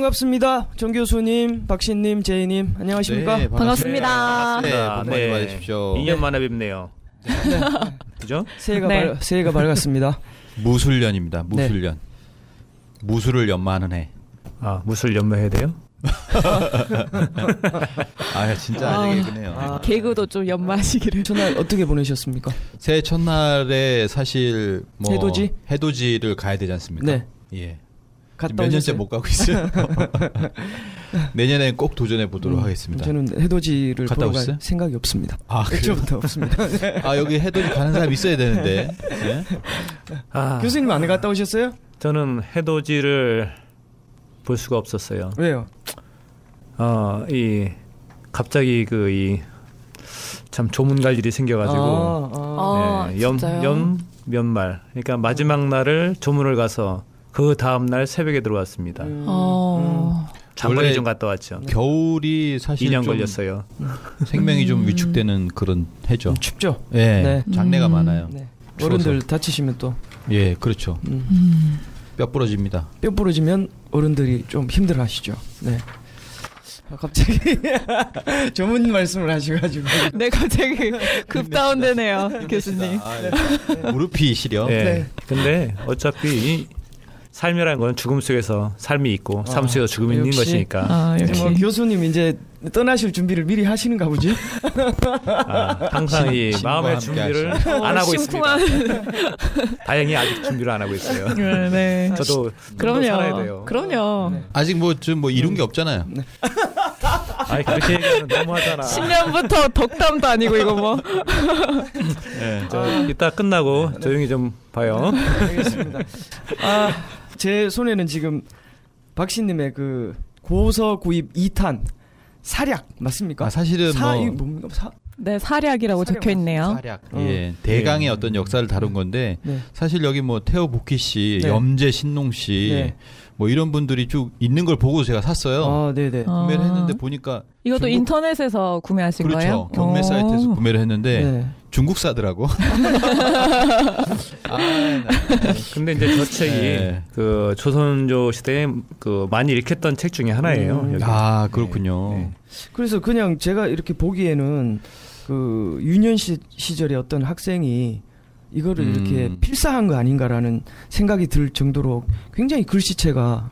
반갑습니다. 정 교수님, 박신님, 제이님, 안녕하십니까? 네, 반갑습니다. 네, 복 많이 네. 받으십시오. 2년 만에 뵙네요. 그죠? 새해가 네. 밝, 새해가 밝았습니다. 무술년입니다. 네. 무술년. 무술을 연마하는 해. 아, 무술 연마해야 돼요? 아, 진짜 아. 개그네요. 아. 개그도 좀 연마하시기를. 첫날 어떻게 보내셨습니까? 새해 첫날에 사실 뭐 해돋이? 해돋이를 가야 되지 않습니까? 네. 예. 갔다 몇 년째? 못 가고 있어요. 내년엔 꼭 도전해 보도록 음, 하겠습니다. 저는 해돋이를 갔다 보러 갈 오셨어요? 생각이 없습니다. 아? 애초부터 없습니다. 네. 아, 여기 해돋이 가는 사람 있어야 되는데. 예? 아, 교수님 안 갔다 오셨어요? 저는 해돋이를 볼 수가 없었어요. 왜요? 어, 이 갑자기 그이 참 조문 갈 일이 생겨가지고 아, 아. 아, 네, 연, 진짜요? 연 연말 그러니까 마지막 날을 조문을 가서 그 다음 날 새벽에 들어왔습니다. 음, 어. 장거리 원래 좀 갔다 왔죠. 겨울이 사실 2년 좀 걸렸어요. 생명이 좀 음. 위축되는 그런 해죠. 음, 춥죠? 예. 네. 장내가 음. 많아요. 네. 어른들 다치시면 또 예, 그렇죠. 음, 음. 뼈 부러집니다. 뼈 부러지면 어른들이 좀 힘들어하시죠. 네. 아, 갑자기 전문 말씀을 하셔가지고 네, 갑자기 급 다운되네요, 교수님. 아, 예. 무릎이 시려. 네. 네. 근데 어차피 이 삶이라는 건 죽음 속에서 삶이 있고 삶 아, 속에서 죽음이 있는. 것이니까 아, 역시. 뭐 교수님 이제 떠나실 준비를 미리 하시는가 보지? 아, 항상 이 신- 마음의 준비를 안 하고 있습니다. 심쿵한. 다행히 아직 준비를 안 하고 있어요. 네, 네. 저도 좀더 살아야 돼요. 그럼요. 그럼요. 네. 아직 뭐 좀 뭐 이룬 게 없잖아요. 아니 그렇게 얘기하면 너무하잖아. 10년부터 덕담도 아니고 이거 뭐. 예. 저 이따 끝나고 조용히 좀 봐요. 알겠습니다. 아, 제 손에는 지금 박씨님의 그 고서 구입 2탄 사략 맞습니까? 아, 사실은 사, 뭐이 뭡니까? 사, 네, 사략이라고 사략 적혀 있네요. 사략. 어. 예. 대강의 예. 어떤 역사를 다룬 건데 네. 사실 여기 뭐 태호 복희 씨, 네. 염재 신농 씨, 네. 뭐 이런 분들이 쭉 있는 걸 보고 제가 샀어요. 아, 네네. 어. 구매를 했는데 보니까 이것도 중국- 인터넷에서 구매하신 그렇죠. 거예요? 경매 오. 사이트에서 구매를 했는데 네. 중국 사더라고. 아, 나- 근데 이제 저 책이 네. 그 조선조 시대에 그 많이 읽혔던 책 중에 하나예요. 음. 아 그렇군요. 네. 그래서 그냥 제가 이렇게 보기에는 그 유년 시, 시절에 어떤 학생이 이거를 음. 이렇게 필사한 거 아닌가라는 생각이 들 정도로 굉장히 글씨체가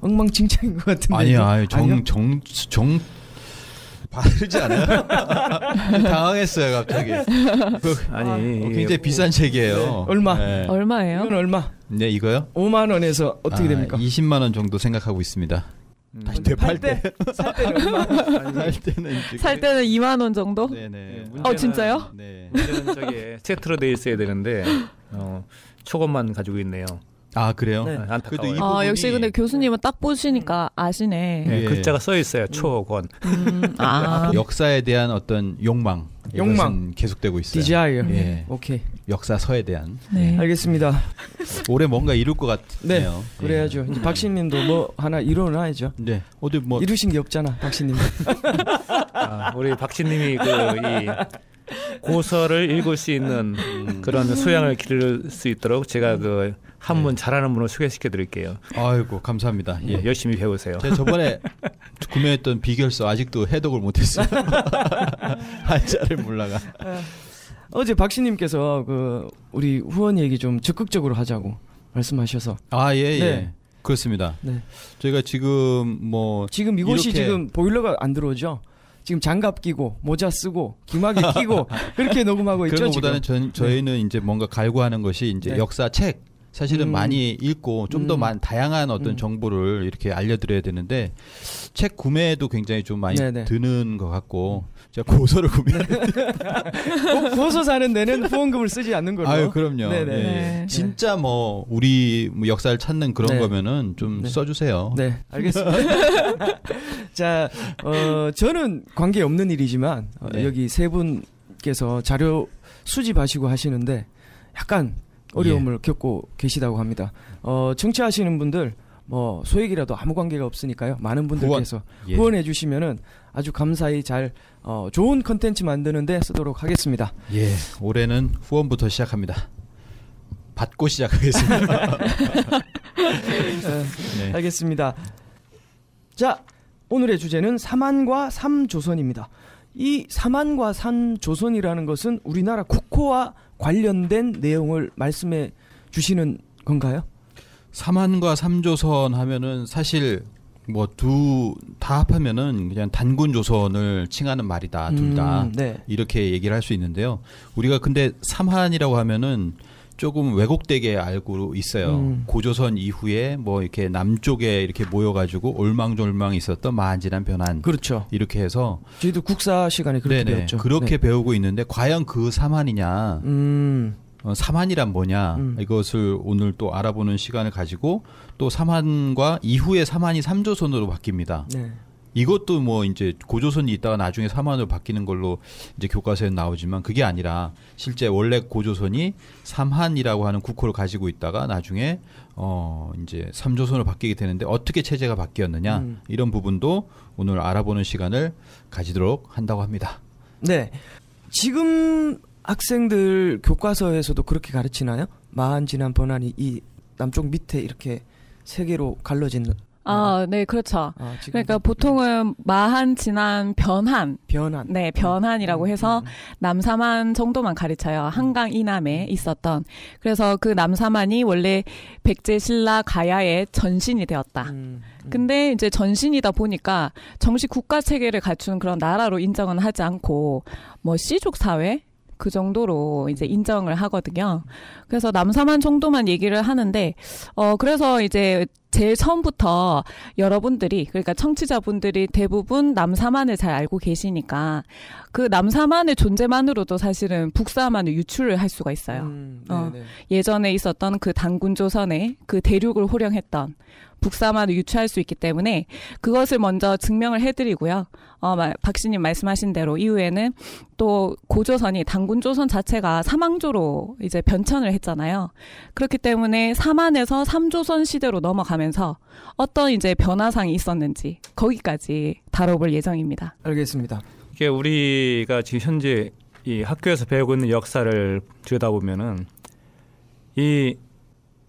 엉망진창인 것 같은데. 아니요, 아니 아니요? 정정 정 바르지 않아요? 당황했어요 갑자기. 그, 아니 어, 굉장히 비싼 책이에요. 네. 얼마? 네. 얼마예요? 이건 얼마? 네 이거요? 5만 원에서 어떻게 아, 됩니까? 20만 원 정도 생각하고 있습니다. 음. 다시 되팔 때. 살 때는 얼마? 살 때는 이제 살 때는 2만 원 정도? 네네. 문제는- 어, 진짜요? 네. 문제는 저게 세트로 돼 있어야 되는데 어, 초권만 가지고 있네요. 아 그래요? 네. 안타까워요. 이 아, 부분이- 역시 근데 교수님은 딱 보시니까 아시네. 네, 예. 글자가 써 있어요. 초권. 음, 아. 역사에 대한 어떤 욕망, 욕망. 계속되고 있어요. Desire. 예. 오케이. 역사서에 대한 네. 알겠습니다. 올해 뭔가 이룰 것 네. 같네요. 그래야죠. 이제 박신님도 뭐 하나 이뤄놔야죠. 예. 네. 어디 뭐 이루신 게 없잖아, 박신님. 아, 우리 박씨님이 그이 고서를 읽을 수 있는 그런 소양을 기를 수 있도록 제가 그 한문 잘하는 분을 소개시켜 드릴게요. 아이고 감사합니다. 예. 예, 열심히 배우세요. 제가 저번에 구매했던 비결서 아직도 해독을 못했어요. 한자를 몰라가. 어제 박신님께서 그 우리 후원 얘기 좀 적극적으로 하자고 말씀하셔서 아예 예. 네. 그렇습니다. 네. 저희가 지금 뭐 지금 이곳이 이렇게- 지금 보일러가 안 들어오죠. 지금 장갑 끼고 모자 쓰고 귀마개 끼고 그렇게 녹음하고 있죠. 그런. 것보다는 전, 저희는 이제 뭔가 갈구하는 것이 이제 네. 역사 책 사실은 음. 많이 읽고 좀더 음. 다양한 어떤 음. 정보를 이렇게 알려드려야 되는데 책 구매도 굉장히 좀 많이 네네. 드는 것 같고 제가 고서를 구매. 꼭 구워서 사는 데는 후원금을 쓰지 않는 걸로. 아유 그럼요. 네네. 예, 예. 네. 진짜 뭐 우리 뭐 역사를 찾는 그런 네. 거면은 좀 네. 써주세요. 네, 알겠습니다. 자, 어, 저는 관계 없는 일이지만 어, 네. 여기 세 분께서 자료 수집하시고 하시는데 약간 어려움을 예. 겪고 계시다고 합니다. 어, 청취하시는 분들 뭐 소액이라도 아무 관계가 없으니까요. 많은 분들께서 예. 후원해 주시면은 아주 감사히 잘 어, 좋은 컨텐츠 만드는데 쓰도록 하겠습니다. 예, 올해는 후원부터 시작합니다. 받고 시작하겠습니다. 네. 알겠습니다. 자, 오늘의 주제는 삼한과 삼조선입니다. 이 삼한과 삼조선이라는 것은 우리나라 국호와 관련된 내용을 말씀해 주시는 건가요? 삼한과 삼조선 하면은 사실 뭐 두 다 합하면은 그냥 단군 조선을 칭하는 말이다 둘다 음, 네. 이렇게 얘기를 할 수 있는데요. 우리가 근데 삼한이라고 하면은 조금 왜곡되게 알고 있어요. 음. 고조선 이후에 뭐 이렇게 남쪽에 이렇게 모여가지고 올망졸망 있었던 만진한 변한 그렇죠. 이렇게 해서 저희도 국사 시간에 그렇게 네네 배웠죠. 그렇게 네. 배우고 있는데 과연 그 삼한이냐 음, 어, 삼한이란 뭐냐 음. 이것을 오늘 또 알아보는 시간을 가지고 또 삼한과 이후에 삼한이 삼조선으로 바뀝니다. 네. 이것도 뭐 이제 고조선이 있다가 나중에 삼한으로 바뀌는 걸로 이제 교과서에 나오지만 그게 아니라 실제 원래 고조선이 삼한이라고 하는 국호를 가지고 있다가 나중에 어 이제 삼조선으로 바뀌게 되는데 어떻게 체제가 바뀌었느냐 음. 이런 부분도 오늘 알아보는 시간을 가지도록 한다고 합니다. 네. 지금 학생들 교과서에서도 그렇게 가르치나요? 마한 진한 번한이 이 남쪽 밑에 이렇게 세 개로 갈라진 아, 네, 그렇죠. 아, 그러니까 보통은 마한, 진한, 변한, 변한 네, 변한이라고 음, 해서 음, 남사만 정도만 가르쳐요. 한강 이남에 있었던. 그래서 그 남사만이 원래 백제 신라 가야의 전신이 되었다. 음, 음. 근데 이제 전신이다 보니까 정식 국가 체계를 갖춘 그런 나라로 인정은 하지 않고 뭐 씨족 사회 그 정도로 이제 인정을 하거든요. 그래서 남사만 정도만 얘기를 하는데 어 그래서 이제 제일 처음부터 여러분들이 그러니까 청취자분들이 대부분 남사만을 잘 알고 계시니까 그 남사만의 존재만으로도 사실은 북사만을 유출을 할 수가 있어요. 음, 어. 예전에 있었던 그 단군 조선의 그 대륙을 호령했던 북사만을 유추할 수 있기 때문에 그것을 먼저 증명을 해드리고요. 어, 마- 박씨님 말씀하신 대로 이후에는 또 고조선이 단군조선 자체가 사망조로 이제 변천을 했잖아요. 그렇기 때문에 사만에서 삼조선 시대로 넘어가면서 어떤 이제 변화상이 있었는지 거기까지 다뤄볼 예정입니다. 알겠습니다. 이게 우리가 지금 현재 이 학교에서 배우고 있는 역사를 들여다보면은 이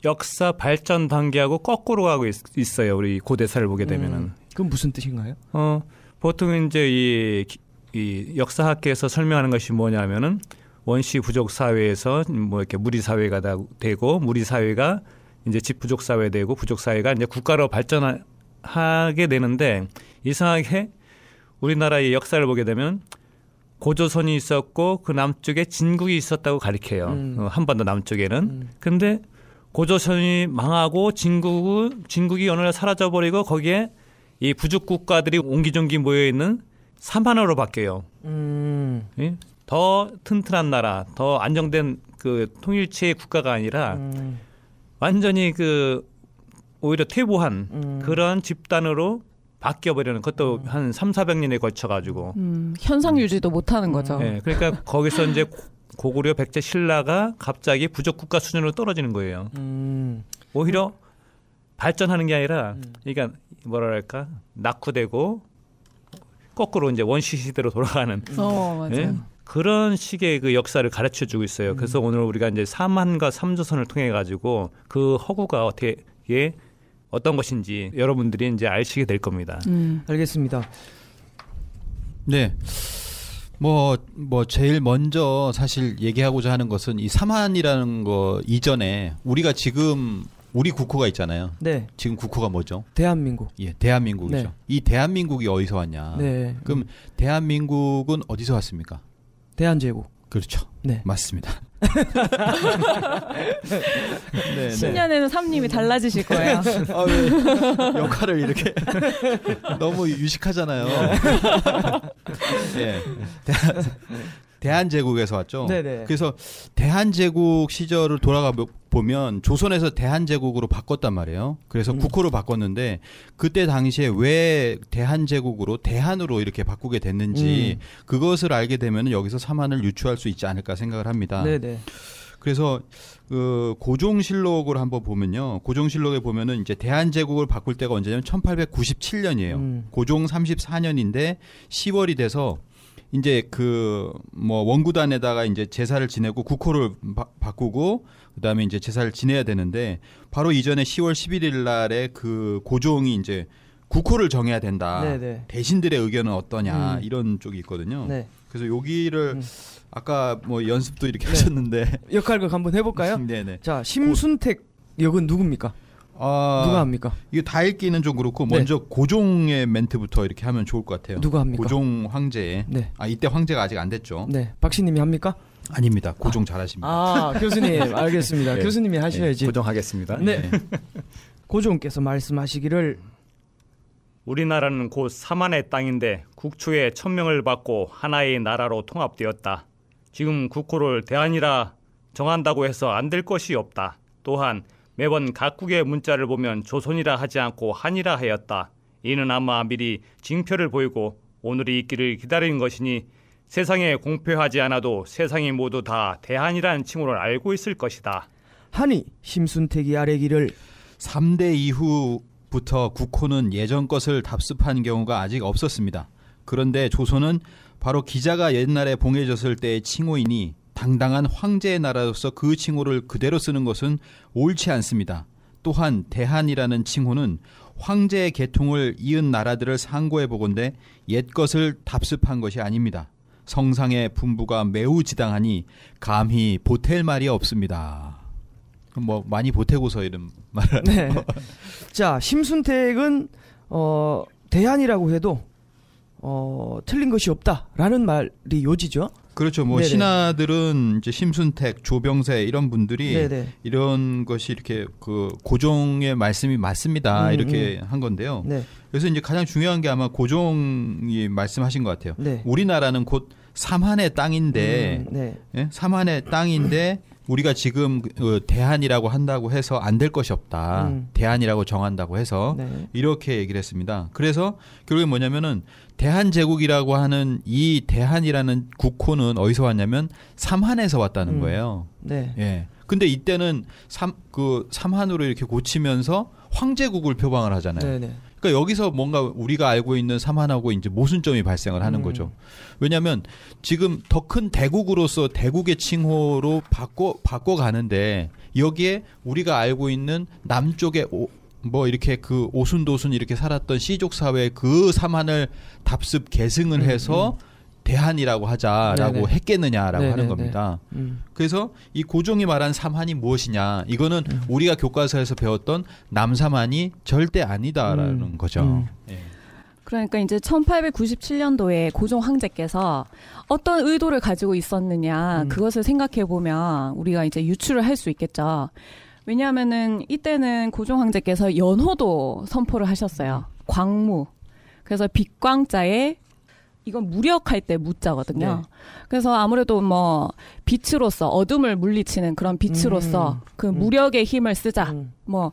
역사 발전 단계하고 거꾸로 가고 있, 어요 우리 고대사를 보게 되면은 음, 그건 무슨 뜻인가요? 어 보통 이제 이, 기- 이 역사학계에서 설명하는 것이 뭐냐면은 원시 부족 사회에서 뭐 이렇게 무리 사회가 다- 되고 무리 사회가 이제 집부족 사회 되고 부족 사회가 이제 국가로 발전하게 되는데 이상하게 우리나라의 역사를 보게 되면 고조선이 있었고 그 남쪽에 진국이 있었다고 가리켜요. 음. 어, 한반도 남쪽에는. 음, 근데 고조선이 망하고 진국 진국이 어느 날 사라져 버리고 거기에 이 부족 국가들이 옹기종기 모여 있는 삼한으로 바뀌어요. 음, 예? 더 튼튼한 나라, 더 안정된 그 통일체의 국가가 아니라 음, 완전히 그 오히려 퇴보한 음. 그런 집단으로 바뀌어 버리는 것도 한 3, 400년에 걸쳐 가지고 음, 현상 유지도 못하는 거죠. 예, 그러니까 거기서 이제 고- 고구려 백제 신라가 갑자기 부족 국가 수준으로 떨어지는 거예요. 음, 오히려 발전하는 게 아니라 음. 그러니까 뭐랄까 낙후되고 거꾸로 이제 원시 시대로 돌아가는 어, 맞아요. 예? 그런 식의 그 역사를 가르쳐 주고 있어요. 그래서 오늘 우리가 이제 삼한과 삼조선을 통해 가지고 그 허구가 어떻게 예, 어떤 것인지 여러분들이 이제 아시게 될 겁니다. 음. 알겠습니다. 네. 뭐, 뭐, 제일 먼저 사실 얘기하고자 하는 것은 이 삼한이라는 거 이전에 우리가 지금 우리 국호가 있잖아요. 네, 지금 국호가 뭐죠? 대한민국. 예, 대한민국이죠. 네. 이 대한민국이 어디서 왔냐? 네, 그럼 대한민국은 어디서 왔습니까? 대한제국. 그렇죠. 네. 맞습니다. 네, 10년에는 삼님이 달라지실 거예요. 아, 왜 역할을 이렇게 너무 유식하잖아요. 예. 대한, 대한제국에서 왔죠. 네네. 그래서 대한제국 시절을 돌아가 보- 보면 조선에서 대한제국으로 바꿨단 말이에요. 그래서 음. 국호를 바꿨는데 그때 당시에 왜 대한제국으로 대한으로 이렇게 바꾸게 됐는지 음. 그것을 알게 되면 여기서 삼한을 유추할 수 있지 않을까 생각을 합니다. 네네. 그래서 그 고종실록을 한번 보면요. 고종실록에 보면은 이제 대한제국을 바꿀 때가 언제냐면 1897년이에요. 음. 고종 34년인데 10월이 돼서 이제 그 뭐 원구단에다가 이제 제사를 지내고 국호를 바, 바꾸고 그다음에 이제 제사를 지내야 되는데 바로 이전에 10월 11일 날에 그 고종이 이제 국호를 정해야 된다. 네, 네. 대신들의 의견은 어떠냐 음. 이런 쪽이 있거든요. 네. 그래서 여기를 음. 아까 뭐 연습도 이렇게 네. 하셨는데 역할극 한번 해볼까요? 네네. 자, 심순택 역은 누굽니까? 아, 누가 합니까? 이거 다 읽기는 좀 그렇고 네. 먼저 고종의 멘트부터 이렇게 하면 좋을 것 같아요. 누가 합니까? 고종 황제. 네. 아 이때 황제가 아직 안 됐죠. 네. 박신님이 합니까? 아닙니다. 고종 잘하십니다. 아, 교수님. 알겠습니다. 네. 교수님이 하셔야지. 고정하겠습니다. 네. 고종께서 말씀하시기를 우리나라는 곧 사만의 땅인데 국초에 천명을 받고 하나의 나라로 통합되었다. 지금 국호를 대한이라 정한다고 해서 안 될 것이 없다. 또한 매번 각국의 문자를 보면 조선이라 하지 않고 한이라 하였다. 이는 아마 미리 징표를 보이고 오늘이 있기를 기다린 것이니 세상에 공표하지 않아도 세상이 모두 다 대한이라는 칭호를 알고 있을 것이다. 하니 심순택이 아래기를 3대 이후부터 국호는 예전 것을 답습한 경우가 아직 없었습니다. 그런데 조선은 바로 기자가 옛날에 봉해졌을 때의 칭호이니 당당한 황제의 나라로서 그 칭호를 그대로 쓰는 것은 옳지 않습니다. 또한 대한이라는 칭호는 황제의 계통을 이은 나라들을 상고해 보건대 옛 것을 답습한 것이 아닙니다. 성상의 분부가 매우 지당하니 감히 보탤 말이 없습니다. 뭐 많이 보태고서 이런 말을 네. 자, 심순택은 어 대한이라고 해도 어 틀린 것이 없다라는 말이 요지죠. 그렇죠. 뭐 네네. 신하들은 이제 심순택, 조병세 이런 분들이 네, 네. 이런 것이 이렇게 그 고종의 말씀이 맞습니다. 음, 이렇게 한 건데요. 네. 그래서 이제 가장 중요한 게 아마 고종이 말씀하신 것 같아요. 네. 우리나라는 곧 삼한의 땅인데 음, 네. 예? 삼한의 땅인데 우리가 지금 그 대한이라고 한다고 해서 안 될 것이 없다. 음. 대한이라고 정한다고 해서 네. 이렇게 얘기를 했습니다. 그래서 결국에 뭐냐면은 대한제국이라고 하는 이 대한이라는 국호는 어디서 왔냐면 삼한에서 왔다는 음. 거예요. 네. 예. 근데 이때는 삼 그 삼한으로 이렇게 고치면서 황제국을 표방을 하잖아요. 네, 네. 그러니까 여기서 뭔가 우리가 알고 있는 삼한하고 이제 모순점이 발생을 하는 음. 거죠. 왜냐하면 지금 더 큰 대국으로서 대국의 칭호로 바꿔 바꿔 가는데 여기에 우리가 알고 있는 남쪽의 오, 뭐 이렇게 그 오순도순 이렇게 살았던 시족 사회 그 삼한을 답습 계승을 음, 해서 대한이라고 하자라고 네네. 했겠느냐라고 네네네. 하는 겁니다. 음. 그래서 이 고종이 말한 삼한이 무엇이냐 이거는 음. 우리가 교과서에서 배웠던 남삼한이 절대 아니다라는 음. 거죠. 음. 예. 그러니까 이제 1897년도에 고종 황제께서 어떤 의도를 가지고 있었느냐 음. 그것을 생각해 보면 우리가 이제 유추를 할 수 있겠죠. 왜냐하면은 이때는 고종 황제께서 연호도 선포를 하셨어요. 광무. 그래서 빛광자에 이건 무력할 때 무자거든요. 네. 그래서 아무래도 뭐 빛으로서 어둠을 물리치는 그런 빛으로서 음. 그 음. 무력의 힘을 쓰자. 음. 뭐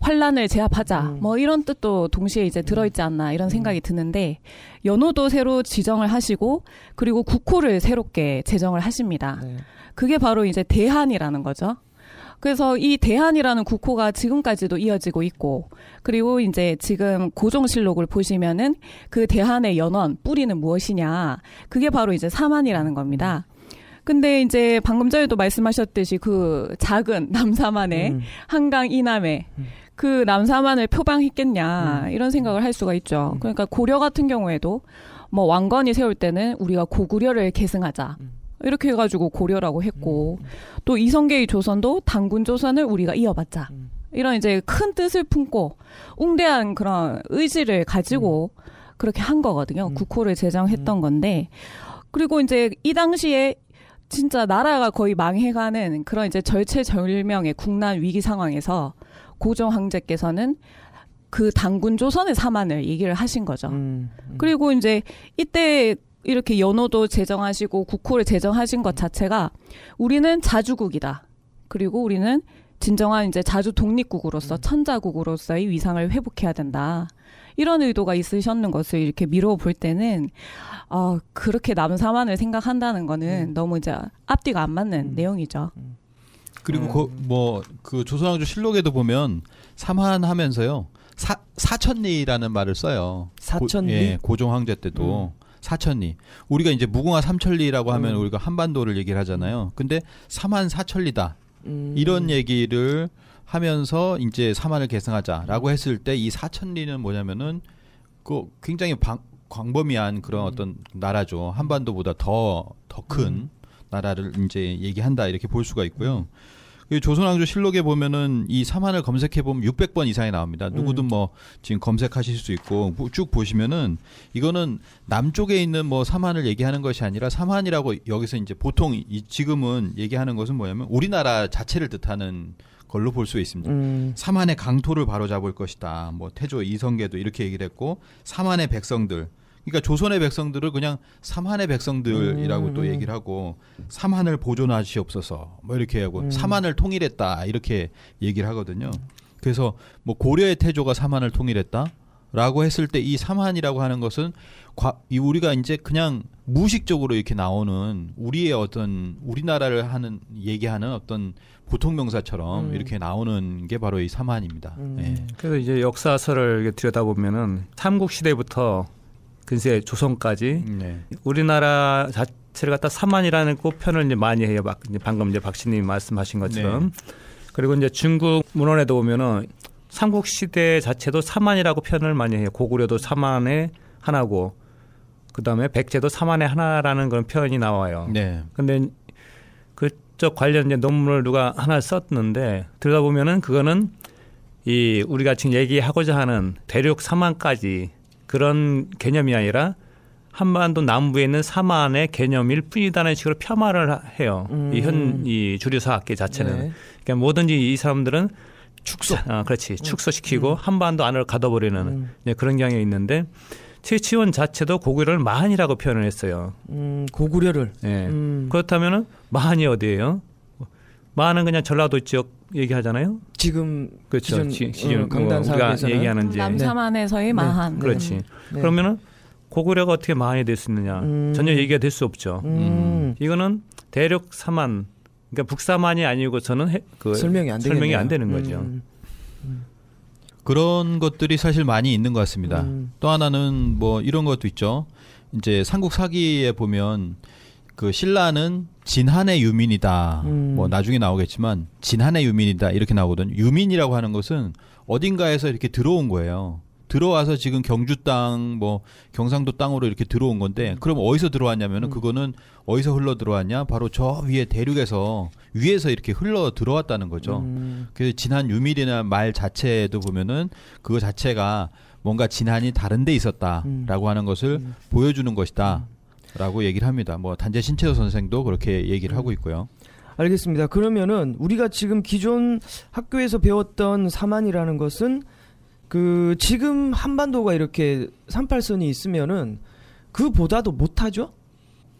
환란을 제압하자 음. 뭐 이런 뜻도 동시에 이제 들어있지 않나 이런 생각이 드는데 연호도 새로 지정을 하시고 그리고 국호를 새롭게 제정을 하십니다. 네. 그게 바로 이제 대한이라는 거죠. 그래서 이 대한이라는 국호가 지금까지도 이어지고 있고 그리고 이제 지금 고종실록을 보시면은 그 대한의 연원 뿌리는 무엇이냐 그게 바로 이제 사만이라는 겁니다. 근데 이제 방금 전에도 말씀하셨듯이 그 작은 남사만의 음. 한강 이남에 음. 그 남사만을 표방했겠냐 음. 이런 생각을 할 수가 있죠. 음. 그러니까 고려 같은 경우에도 뭐 왕건이 세울 때는 우리가 고구려를 계승하자. 음. 이렇게 해가지고 고려라고 했고 또 이성계의 조선도 단군 조선을 우리가 이어받자 음. 이런 이제 큰 뜻을 품고 웅대한 그런 의지를 가지고 그렇게 한 거거든요 음. 국호를 제정했던 건데 그리고 이제 이 당시에 진짜 나라가 거의 망해가는 그런 이제 절체절명의 국난 위기 상황에서 고종 황제께서는 그 단군 조선의 사만을 얘기를 하신 거죠. 음. 음. 그리고 이제 이때 이렇게 연호도 제정하시고 국호를 제정하신 것 자체가 우리는 자주국이다. 그리고 우리는 진정한 이제 자주 독립국으로서 천자국으로서의 위상을 회복해야 된다. 이런 의도가 있으셨는 것을 이렇게 미뤄볼 때는 아 그렇게 남사만을 생각한다는 거는 음. 너무 이제 앞뒤가 안 맞는 음. 내용이죠. 그리고 음. 뭐그 조선왕조 실록에도 보면 삼한하면서요 사 사천리라는 말을 써요. 사천리? 고, 예, 고종 황제 때도 사천리. 우리가 이제 무궁화 삼천리라고 하면 음. 우리가 한반도를 얘기를 하잖아요. 근데 삼한 사천리다 음. 이런 얘기를 하면서 이제 사만을 계승하자라고 했을 때 이 사천리는 뭐냐면은 그 굉장히 방, 광범위한 그런 어떤 나라죠. 한반도보다 더 더 큰 나라를 이제 얘기한다 이렇게 볼 수가 있고요. 그 조선왕조 실록에 보면은 이 사만을 검색해 보면 600번 이상이 나옵니다. 누구든 뭐 지금 검색하실 수 있고 뭐쭉 보시면은 이거는 남쪽에 있는 뭐 사만을 얘기하는 것이 아니라 사만이라고 여기서 이제 보통 이 지금은 얘기하는 것은 뭐냐면 우리나라 자체를 뜻하는 걸로 볼 수 있습니다. 음. 사만의 강토를 바로잡을 것이다. 뭐 태조 이성계도 이렇게 얘기를 했고 사만의 백성들. 그러니까 조선의 백성들을 그냥 삼한의 백성들이라고 음, 또 음. 얘기를 하고 삼한을 보존하시옵소서. 뭐 이렇게 하고 음. 삼한을 통일했다. 이렇게 얘기를 하거든요. 그래서 뭐 고려의 태조가 삼한을 통일했다. 라고 했을 때 이 삼한이라고 하는 것은 과, 이 우리가 이제 그냥 무의식적으로 이렇게 나오는 우리의 어떤 우리나라를 하는 얘기하는 어떤 보통 명사처럼 음. 이렇게 나오는 게 바로 이 삼한입니다. 음. 예. 그래서 이제 역사서를 이렇게 들여다보면은 삼국 시대부터 근세 조선까지 네. 우리나라 자체를 갖다 사만이라는 꽃편을 이제 많이 해요. 막 이제 방금 이제 박신님이 말씀하신 것처럼. 그리고 이제 중국 문헌에도 보면은 삼국 시대 자체도 사만이라고 표현을 많이 해요. 고구려도 사만의 하나고 그다음에 백제도 사만의 하나라는 그런 표현이 나와요. 네. 근데 그쪽 관련 이제 논문을 누가 하나 썼는데 들어보면은 그거는 이 우리가 지금 얘기하고자 하는 대륙 사만까지 그런 개념이 아니라 한반도 남부에 있는 사만의 개념일 뿐이다는 식으로 폄하를 해요. 음. 이현이 주류사 학계 자체는. 네. 그러니까 뭐든지 이 사람들은 축소, 아, 그렇지, 축소시키고 한반도 안으로 가둬버리는 음. 그런 경향이 있는데 최치원 자체도 고구려를 마한이라고 표현을 했어요. 음, 고구려를. 예. 음. 그렇다면은 마한이 어디예요? 마한은 그냥 전라도 지역 얘기하잖아요. 지금 그렇죠. 기존, 지, 지금 어, 강단 우리가 사업에서는 얘기하는 이제 남사만에서의 마한. 그렇지. 네. 그러면은 고구려가 어떻게 마한이 될 수 있느냐? 음. 전혀 얘기가 될 수 없죠. 음. 이거는 대륙 사만, 그러니까 북사만이 아니고서는 해, 그 설명이 안. 설명이 안 되는 거죠. 음. 그런 것들이 사실 많이 있는 것 같습니다. 음. 또 하나는 뭐 이런 것도 있죠. 이제 삼국 사기에 보면 그 신라는 진한의 유민이다. 음. 뭐 나중에 나오겠지만 진한의 유민이다 이렇게 나오거든요. 유민이라고 하는 것은 어딘가에서 이렇게 들어온 거예요. 들어와서 지금 경주 땅, 뭐 경상도 땅으로 이렇게 들어온 건데, 그럼 어디서 들어왔냐면은 음. 그거는 어디서 흘러 들어왔냐? 바로 저 위에 대륙에서 위에서 이렇게 흘러 들어왔다는 거죠. 음. 그래서 진한 유밀이나 말 자체도 보면은 그거 자체가 뭔가 진한이 다른 데 있었다라고 하는 것을 음. 보여주는 것이다. 라고 얘기를 합니다. 뭐 단재 신채호 선생도 그렇게 얘기를 하고 있고요. 알겠습니다. 그러면은 우리가 지금 기존 학교에서 배웠던 사만이라는 것은 그 지금 한반도가 이렇게 38선이 있으면은 그보다도 못하죠?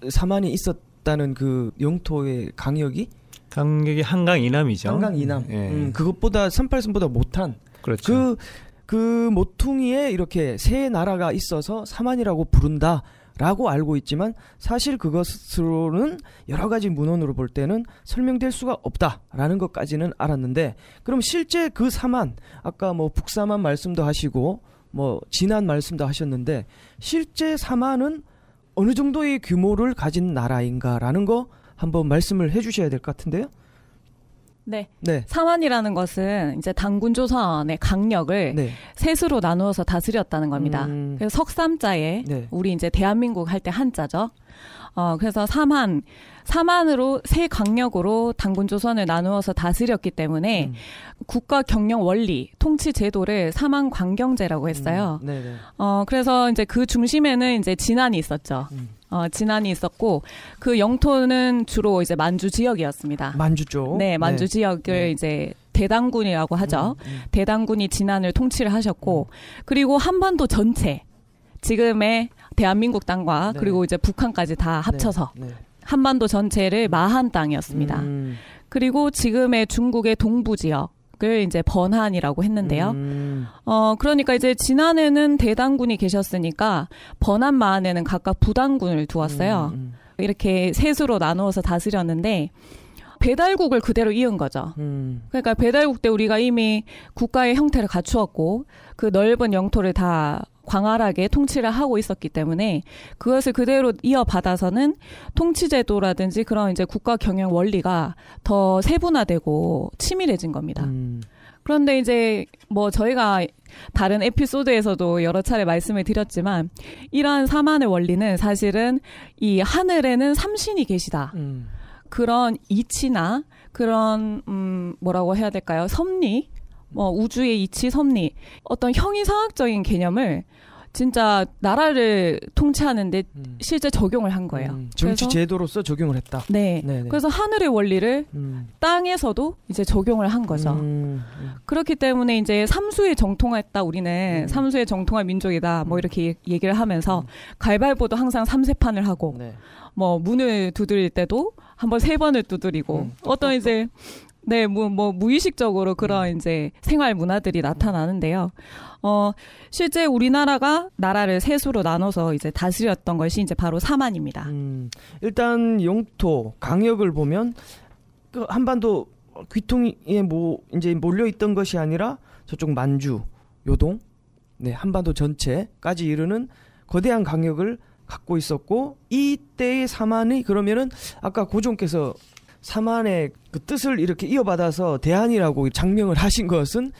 사만이 있었다는 그 영토의 강역이 강력이 한강 이남이죠. 한강 이남. 예. 음, 그것보다 38선보다 못한 그렇죠. 그, 그 모퉁이에 이렇게 세 나라가 있어서 사만이라고 부른다 라고 알고 있지만 사실 그것으로는 여러 가지 문헌으로 볼 때는 설명될 수가 없다라는 것까지는 알았는데 그럼 실제 그 사만 아까 뭐 북사만 말씀도 하시고 뭐 진한 말씀도 하셨는데 실제 사만은 어느 정도의 규모를 가진 나라인가라는 거 한번 말씀을 해주셔야 될 것 같은데요. 네. 네. 사만이라는 것은 이제 당군 조선의 강력을 네. 셋으로 나누어서 다스렸다는 겁니다. 음. 그래서 석삼자에 네. 우리 이제 대한민국 할 때 한자죠. 어, 그래서 삼한, 삼한으로 세 강력으로 당군 조선을 나누어서 다스렸기 때문에 음. 국가 경영 원리, 통치 제도를 삼한 광경제라고 했어요. 음, 네네. 어, 그래서 이제 그 중심에는 이제 진안이 있었죠. 음. 어, 진안이 있었고 그 영토는 주로 이제 만주 지역이었습니다. 만주 쪽. 네, 만주 지역을 네. 이제 대당군이라고 하죠. 음, 음. 대당군이 진안을 통치를 하셨고 그리고 한반도 전체 지금의 대한민국 땅과 네. 그리고 이제 북한까지 다 합쳐서 네. 네. 한반도 전체를 마한 땅이었습니다. 음. 그리고 지금의 중국의 동부 지역 을 이제 번한이라고 했는데요. 음. 어 그러니까 이제 진안에는 대당군이 계셨으니까 번한 마한에는 각각 부당군을 두었어요. 음, 이렇게 셋으로 나누어서 다스렸는데 배달국을 그대로 이은 거죠. 음. 그러니까 배달국 때 우리가 이미 국가의 형태를 갖추었고 그 넓은 영토를 다 광활하게 통치를 하고 있었기 때문에 그것을 그대로 이어받아서는 통치제도라든지 그런 이제 국가 경영 원리가 더 세분화되고 치밀해진 겁니다. 음. 그런데 이제 뭐 저희가 다른 에피소드에서도 여러 차례 말씀을 드렸지만 이러한 사만의 원리는 사실은 이 하늘에는 삼신이 계시다. 음. 그런 이치나 그런 음 뭐라고 해야 될까요? 섭리, 뭐 우주의 이치, 섭리, 어떤 형이상학적인 개념을 진짜 나라를 통치하는데 음. 실제 적용을 한 거예요. 음, 정치 제도로서 적용을 했다. 네. 네네. 그래서 하늘의 원리를 음. 땅에서도 이제 적용을 한 거죠. 음, 음. 그렇기 때문에 이제 삼수에 정통했다 우리는 음. 삼수에 정통한 민족이다 뭐 이렇게 얘- 얘기를 하면서 갈발보도 항상 삼세판을 하고 네. 뭐 문을 두드릴 때도 한번 세 번을 두드리고 음. 어떤 이제 네, 뭐, 뭐, 무의식적으로 그런 이제 생활 문화들이 나타나는데요. 어, 실제 우리나라가 나라를 셋으로 나눠서 이제 다스렸던 것이 이제 바로 사만입니다. 음, 일단 영토 강역을 보면 그 한반도 귀퉁이에 뭐 이제 몰려 있던 것이 아니라 저쪽 만주, 요동, 네 한반도 전체까지 이르는 거대한 강역을 갖고 있었고 이때의 사만이 그러면은 아까 고종께서 사만의 그 뜻을 이렇게 이어받아서 대한이라고 장명을 하신 것은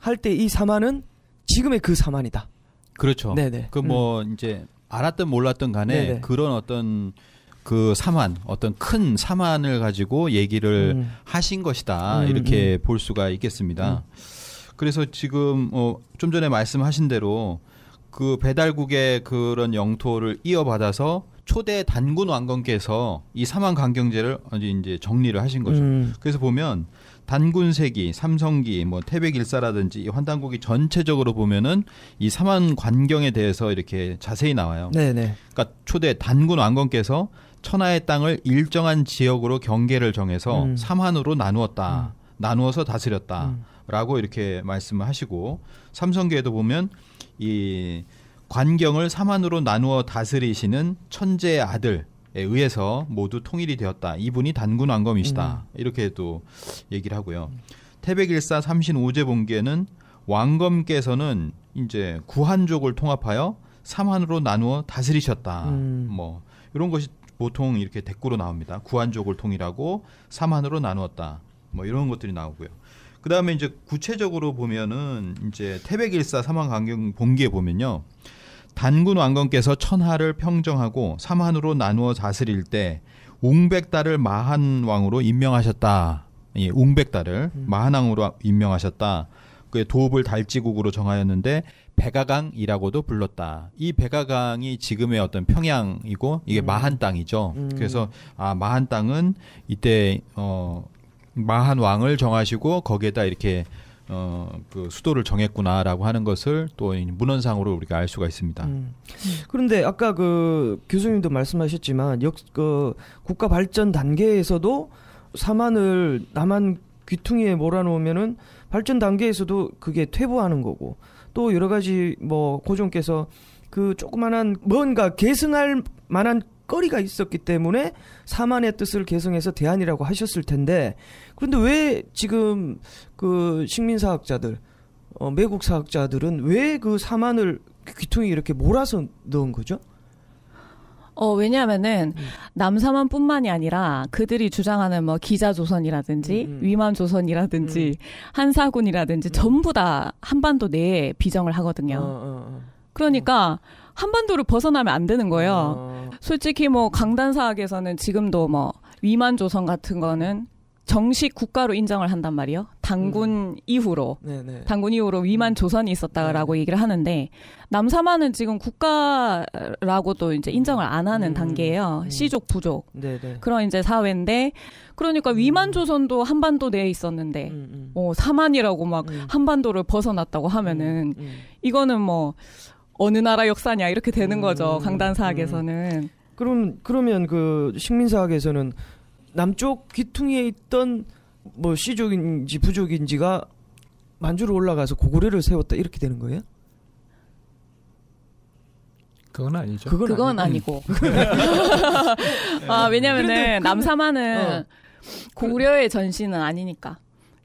할 때 이 사만은 지금의 그 사만이다. 그렇죠. 네네. 그뭐 이제 알았든 몰랐든 간에 네네. 그런 어떤 그 사만, 어떤 큰 사만을 가지고 얘기를 음. 하신 것이다. 음, 이렇게 볼 수가 있겠습니다. 그래서 지금 어, 좀 전에 말씀하신 대로 그 배달국의 그런 영토를 이어받아서 초대 단군 왕건께서 이 사만 강경제를 이제 정리를 하신 거죠. 음. 그래서 보면 단군세기, 삼성기, 뭐 태백일사라든지 이 환단국이 전체적으로 보면은 이 사만 관경에 대해서 이렇게 자세히 나와요. 네네. 그러니까 초대 단군 왕건께서 천하의 땅을 일정한 지역으로 경계를 정해서 음. 삼한으로 나누었다. 나누어서 다스렸다. 음. 라고 이렇게 말씀을 하시고 삼성기에도 보면 이 관경을 삼한으로 나누어 다스리시는 천재의 아들에 의해서 모두 통일이 되었다. 이분이 단군 왕검이시다. 이렇게 또 얘기를 하고요. 태백일사 삼신 오제 본기에는 왕검께서는 이제 구한족을 통합하여 삼한으로 나누어 다스리셨다. 음. 뭐 이런 것이 보통 이렇게 대꾸로 나옵니다. 구한족을 통일하고 삼한으로 나누었다. 뭐 이런 것들이 나오고요. 그 다음에 이제 구체적으로 보면은 이제 태백일사 사망강경 본기에 보면요. 단군 왕건께서 천하를 평정하고 삼한으로 나누어 다스릴 때 웅백달을 마한 왕으로 임명하셨다. 예, 웅백달을 마한 왕으로 임명하셨다. 그 도읍을 달지국으로 정하였는데 백아강이라고도 불렀다. 이 백아강이 지금의 어떤 평양이고 이게 마한 땅이죠. 음. 그래서 아 마한 땅은 이때 어 마한 왕을 정하시고 거기에다 이렇게 어 그 수도를 정했구나라고 하는 것을 또이 문헌상으로 우리가 알 수가 있습니다. 음. 그런데 아까 그 교수님도 말씀하셨지만 역 그 국가 발전 단계에서도 사만을 남한 귀퉁이에 몰아놓으면은 발전 단계에서도 그게 퇴보하는 거고 또 여러 가지 뭐 고종께서 그 조그만한 뭔가 계승할 만한 거리가 있었기 때문에 사만의 뜻을 계승해서 대안이라고 하셨을 텐데 그런데 왜 지금 그 식민사학자들 어, 매국 사학자들은 왜 그 사만을 귀퉁이 이렇게 몰아서 넣은 거죠? 어, 왜냐하면은 음. 남사만 뿐만이 아니라 그들이 주장하는 뭐 기자조선이라든지 음, 음. 위만조선이라든지 한사군이라든지 전부 다 한반도 내에 비정을 하거든요. 어, 어, 어. 그러니까 한반도를 벗어나면 안 되는 거예요. 어. 솔직히 뭐 강단사학에서는 지금도 뭐 위만조선 같은 거는 정식 국가로 인정을 한단 말이에요. 당군 이후로. 네네. 당군 이후로 위만 조선이 있었다라고 얘기를 하는데 남사만은 지금 국가라고도 이제 인정을 안 하는 음. 단계예요. 음. 시족 부족 네네. 그런 이제 사회인데 그러니까 위만 조선도 한반도 내에 있었는데 음, 음. 어 사만이라고 막 음. 한반도를 벗어났다고 하면은 음, 음. 이거는 뭐 어느 나라 역사냐 이렇게 되는 음. 거죠 강단사학에서는 그럼 그러면 그 식민사학에서는 남쪽 귀퉁이에 있던 뭐 시족인지 부족인지가 만주로 올라가서 고구려를 세웠다 이렇게 되는 거예요? 그건 아니죠. 그건, 그건 아니 고. 아니고 아 왜냐면은 그런데- 그런데- 남사만은 어. 고구려의 전신은 아니니까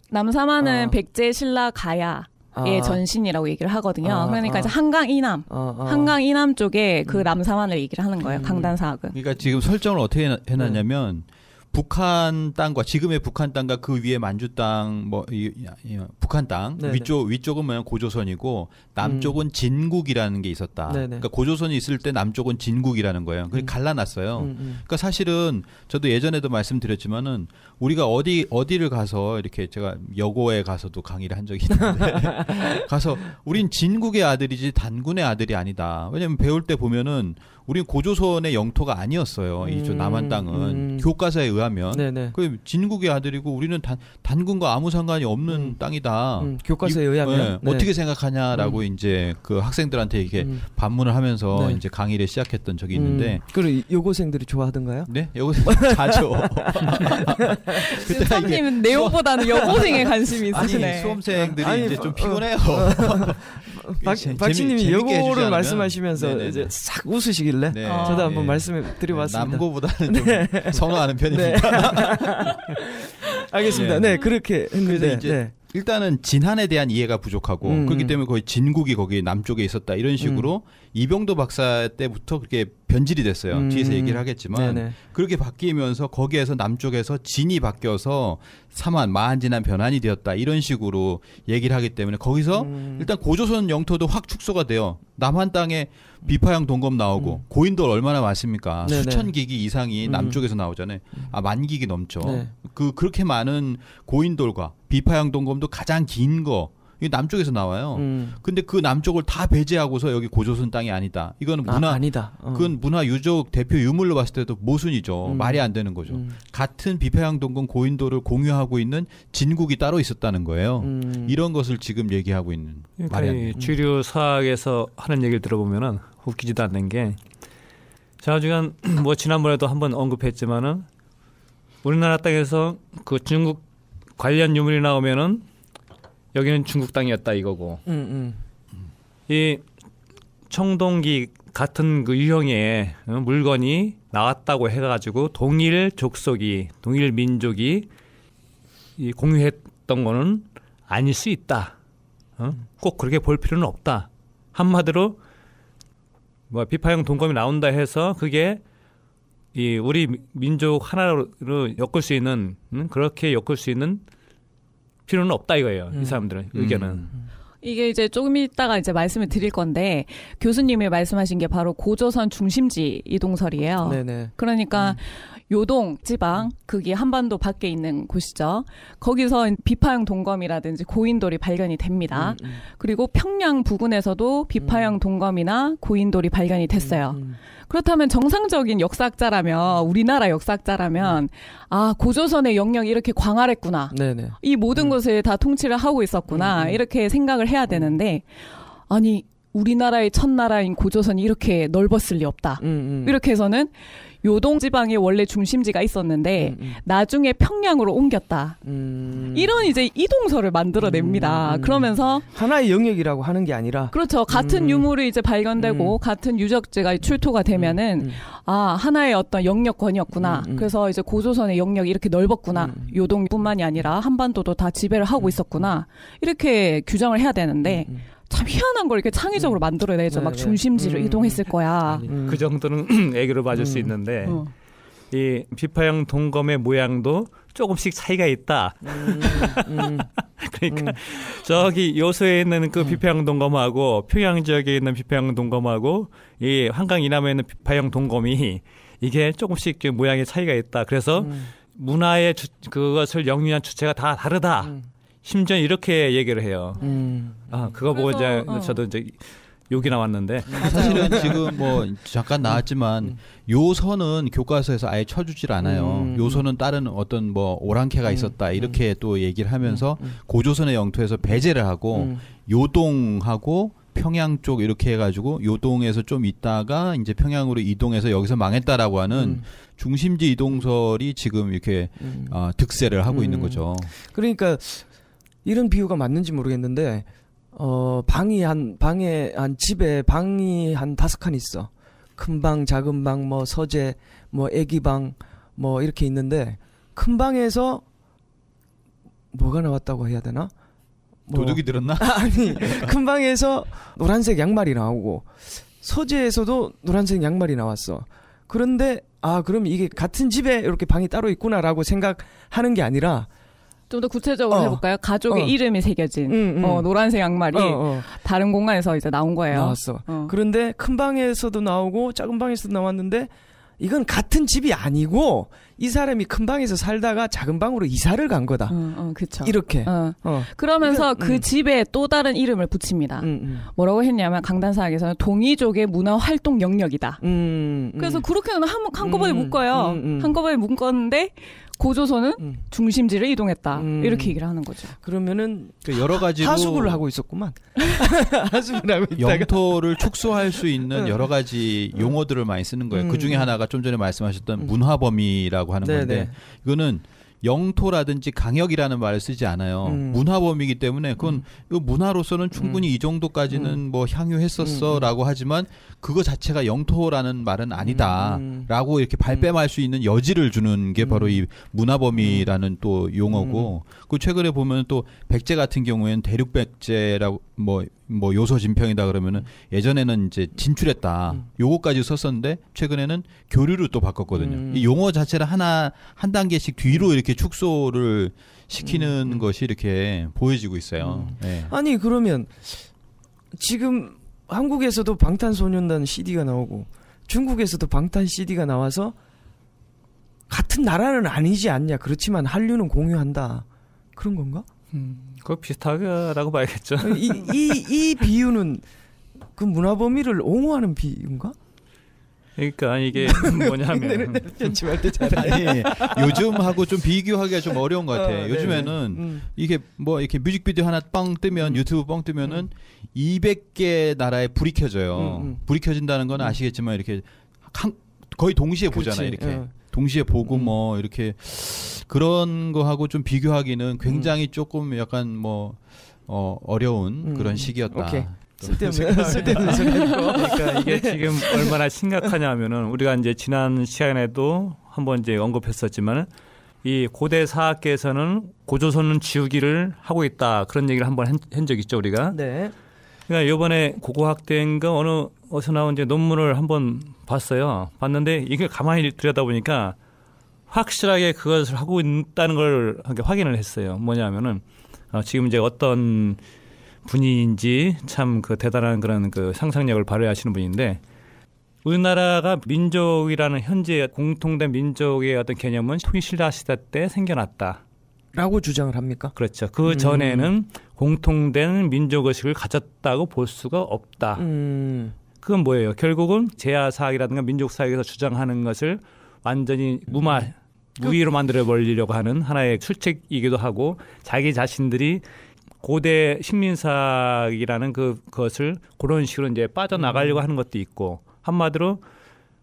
남사만은 아. 백제 신라 가야 의 아. 전신이라고 얘기를 하거든요. 아, 그러니까 아. 이제 한강 이남 어, 어. 한강 이남 쪽에 그 음. 남사만을 얘기를 하는 거예요. 음. 강단사학은. 그러니까 지금 설정을 어떻게 해놨- 해놨냐면 북한 땅과 지금의 북한 땅과 그 위에 만주 땅, 뭐 이, 이, 북한 땅 네네. 위쪽 위쪽은 뭐냐 고조선이고 남쪽은 진국이라는 게 있었다. 네네. 그러니까 고조선이 있을 때 남쪽은 진국이라는 거예요. 그게 음. 갈라놨어요. 음, 음. 그러니까 사실은 저도 예전에도 말씀드렸지만은 우리가 어디 어디를 가서 이렇게 제가 여고에 가서도 강의를 한 적이 있는데 가서 우린 진국의 아들이지 단군의 아들이 아니다. 왜냐면 배울 때 보면은 우린 고조선의 영토가 아니었어요. 음, 남한 땅은 음. 교과서에 의하면 네네. 그 진국의 아들이고 우리는 단, 단군과 아무 상관이 없는 음. 땅이다. 음, 교과서에 이- 의하면 네, 네. 어떻게 생각하냐라고 이제 그 학생들한테 이렇게 음. 반문을 하면서 네. 이제 강의를 시작했던 적이 있는데 음, 그리고 여고생들이 좋아하던가요? 네 여기서 자죠. 지금 사모님은 내용보다는 여고생에 관심이 아니 있으시네. 수험생들이 아니, 이제 어, 좀 피곤해요. 박, 재미- 박씨님이 재밌게 해주지 여고를. 말씀하시면서 네네네. 이제 싹 웃으시길래 네. 어. 저도 한번 예. 말씀을 드려봤습니다. 남고보다는 좀 선호하는 편입니다. 알겠습니다. 네. 네, 그렇게 했는데 이제 네. 일단은 진한에 대한 이해가 부족하고 음, 그렇기 음. 때문에 거의 진국이 거기 남쪽에 있었다 이런 식으로 이병도 박사 때부터 그렇게 변질이 됐어요. 음. 뒤에서 얘기를 하겠지만 네네. 그렇게 바뀌면서 거기에서 남쪽에서 진이 바뀌어서 삼한 마한진한 변환이 되었다 이런 식으로 얘기를 하기 때문에 거기서 음. 일단 고조선 영토도 확 축소가 돼요. 남한 땅에 비파형 동검 나오고 음. 고인돌 얼마나 많습니까? 네네. 수천 기기 이상이 음. 남쪽에서 나오잖아요. 아 만 기기 넘죠. 네. 그 그렇게 많은 고인돌과 비파형 동검도 가장 긴 거. 이 남쪽에서 나와요. 음. 근데 그 남쪽을 다 배제하고서 여기 고조선 땅이 아니다. 이거는 문화 아, 아니다. 어. 그건 문화 유적 대표 유물로 봤을 때도 모순이죠. 음. 말이 안 되는 거죠. 음. 같은 비파형 동검 고인돌을 공유하고 있는 진국이 따로 있었다는 거예요. 음. 이런 것을 지금 얘기하고 있는 그러니까 말이. 주류 서학에서 하는 얘기를 들어보면은 웃기지도 않는 게 자주간 뭐 지난번에도 한번 언급했지만은 우리나라 땅에서 그 중국 관련 유물이 나오면은 여기는 중국 땅이었다 이거고 음, 음. 이 청동기 같은 그 유형의 어, 물건이 나왔다고 해가지고 동일 족속이 동일 민족이 이 공유했던 거는 아닐 수 있다. 어? 꼭 그렇게 볼 필요는 없다. 한마디로 뭐 비파형 동검이 나온다 해서 그게 이 우리 미- 민족 하나로 엮을 수 있는 음? 그렇게 엮을 수 있는 필요는 없다 이거예요. 음. 이 사람들은 의견은. 음. 이게 이제 조금 있다가 이제 말씀을 드릴 건데 교수님이 말씀하신 게 바로 고조선 중심지 이동설이에요. 네네. 그러니까 요동 지방 그게 한반도 밖에 있는 곳이죠. 거기서 비파형 동검이라든지 고인돌이 발견이 됩니다. 음, 음. 그리고 평양 부근에서도 비파형 동검이나 고인돌이 발견이 됐어요. 음, 그렇다면 정상적인 역사학자라면 우리나라 역사학자라면 아 고조선의 영역이 이렇게 광활했구나. 네네. 이 모든 음. 것을 다 통치를 하고 있었구나 음, 음. 이렇게 생각을 해야 되는데 아니 우리나라의 첫 나라인 고조선이 이렇게 넓었을 리 없다. 음, 음. 이렇게 해서는 요동 지방에 원래 중심지가 있었는데 음, 음. 나중에 평양으로 옮겼다. 음. 이런 이제 이동설을 만들어냅니다. 음, 음. 그러면서 하나의 영역이라고 하는 게 아니라 그렇죠. 같은 음. 유물이 이제 발견되고 음. 같은 유적지가 출토가 되면은. 아 하나의 어떤 영역권이었구나. 그래서 이제 고조선의 영역이 이렇게 넓었구나. 음. 요동뿐만이 아니라 한반도도 다 지배를 하고 있었구나. 이렇게 규정을 해야 되는데 음, 참 희한한 걸 이렇게 창의적으로 만들어내죠. 네, 막 네. 중심지를 음. 이동했을 거야. 아니, 음. 그 정도는 애교를 봐줄 수 음. 있는데 어. 이 비파형 동검의 모양도 조금씩 차이가 있다. 음, 음, 그러니까 음. 저기 요소에 있는 그 비파형 동검하고 평양 지역에 있는 비파형 동검하고 이 한강 이남에 있는 비파형 동검이 이게 조금씩 그 모양의 차이가 있다. 그래서 음, 문화의 주, 그것을 영위한 주체가 다 다르다. 음, 심지어 이렇게 얘기를 해요. 음. 아 그거 보고 그래서, 이제 어. 저도 이제 욕이 나왔는데 사실은 지금 뭐 잠깐 나왔지만 요선은 교과서에서 아예 쳐주질 않아요. 음. 요선은 다른 어떤 뭐 오랑캐가 음. 있었다 이렇게 또 얘기를 하면서 음. 고조선의 영토에서 배제를 하고 음. 요동하고 평양 쪽 이렇게 해가지고 요동에서 좀 있다가 이제 평양으로 이동해서 여기서 망했다라고 하는 음. 중심지 이동설이 지금 이렇게 음. 어, 득세를 하고 음. 있는 거죠. 그러니까 이런 비유가 맞는지 모르겠는데 어 방이 한 방에 한 집에 방이 한 다섯 칸 있어. 큰 방, 작은 방, 뭐 서재, 뭐 애기 방, 뭐 이렇게 있는데 큰 방에서 뭐가 나왔다고 해야 되나? 뭐- 도둑이 들었나? 아니 큰 방에서 노란색 양말이 나오고 서재에서도 노란색 양말이 나왔어. 그런데 아 그럼 이게 같은 집에 이렇게 방이 따로 있구나라고 생각하는 게 아니라 좀 더 구체적으로 어. 해볼까요? 가족의 어. 이름이 새겨진 음, 음. 어, 노란색 양말이 어, 어, 다른 공간에서 이제 나온 거예요. 나왔어. 어. 그런데 큰 방에서도 나오고 작은 방에서도 나왔는데 이건 같은 집이 아니고 이 사람이 큰 방에서 살다가 작은 방으로 이사를 간 거다. 어, 어, 그쵸. 이렇게. 어. 어. 그러면서 이건, 그 음. 집에 또 다른 이름을 붙입니다. 음, 음. 뭐라고 했냐면 강단사학에서는 동이족의 문화 활동 영역이다. 음, 음. 그래서 그렇게는 한, 한꺼번에 음, 묶어요. 음, 음. 한꺼번에 묶었는데 고조선은 음. 중심지를 이동했다. 음. 이렇게 얘기를 하는 거죠. 그러면은 그 여러 가지로 하수구를 하고 있었구만. 하수구를 하고 있다가 영토를 축소할 수 있는 응. 여러 가지 용어들을 많이 쓰는 거예요. 음. 그 중에 하나가 좀 전에 말씀하셨던 음. 문화범위라고 하는 네네. 건데 이거는 영토라든지 강역이라는 말을 쓰지 않아요. 음. 문화범위이기 때문에 그건 음. 이거 문화로서는 충분히 이 정도까지는 음. 뭐 향유했었어라고 하지만 그거 자체가 영토라는 말은 아니다라고 이렇게 발뺌할 수 있는 여지를 주는 게 바로 음. 이 문화범위라는 또 용어고 그 최근에 보면 또 백제 같은 경우에는 대륙 백제라고 뭐뭐 요소 진평이다 그러면은 예전에는 이제 진출했다 음. 요거까지 썼었는데 최근에는 교류로 또 바꿨거든요. 음. 이 용어 자체를 하나 한 단계씩 뒤로 이렇게 축소를 시키는 음. 것이 이렇게 보여지고 있어요. 음. 예. 아니 그러면 지금 한국에서도 방탄소년단 CD가 나오고 중국에서도 방탄 CD가 나와서 같은 나라는 아니지 않냐. 그렇지만 한류는 공유한다. 그런 건가? 그거 비슷하다고 봐야겠죠. 이, 이, 이 비유는 그 문화 범위를 옹호하는 비유인가? 그러니까 이게 뭐냐면 편집할 때 잘해. 아니 요즘하고 좀 비교하기가 좀 어려운 것 같아. 어, 요즘에는 네네. 음. 이게 뭐 이렇게 뮤직비디오 하나 빵 뜨면 유튜브 뻥 뜨면은 200개 나라에 불이 켜져요. 음, 음. 불이 켜진다는 건 아시겠지만 이렇게 한, 거의 동시에 보잖아요. 그렇지. 이렇게 어. 동시에 보고 음. 뭐 이렇게 그런 거하고 좀 비교하기는 굉장히 조금 약간 뭐 어, 어려운 음. 그런 시기였다. 오케이. 쓸데없는 쓸데없는. 그러니까 이게 지금 얼마나 심각하냐면은 우리가 이제 지난 시간에도 한번 이제 언급했었지만은 이 고대 사학계에서는 고조선은 지우기를 하고 있다 그런 얘기를 한번 한적 있죠 우리가. 네. 그러니까 이번에 고고학 대인가 어느 어디서 나온 이제 논문을 한번 봤어요. 봤는데 이게 가만히 들여다보니까 확실하게 그것을 하고 있다는 걸 확인을 했어요. 뭐냐면은 어, 지금 이제 어떤 분인지 참 그 대단한 그런 그 상상력을 발휘하시는 분인데 우리나라가 민족이라는 현재 공통된 민족의 어떤 개념은 통일신라 시대 때 생겨났다. 라고 주장을 합니까? 그렇죠. 그 음. 전에는 공통된 민족 의식을 가졌다고 볼 수가 없다. 음. 그건 뭐예요? 결국은 제야 사학이라든가 민족 사학에서 주장하는 것을 완전히 무마 무위로 만들어 버리려고 하는 하나의 출책이기도 하고 자기 자신들이 고대 식민사학이라는 그 것을 그런 식으로 이제 빠져나가려고 하는 것도 있고 한마디로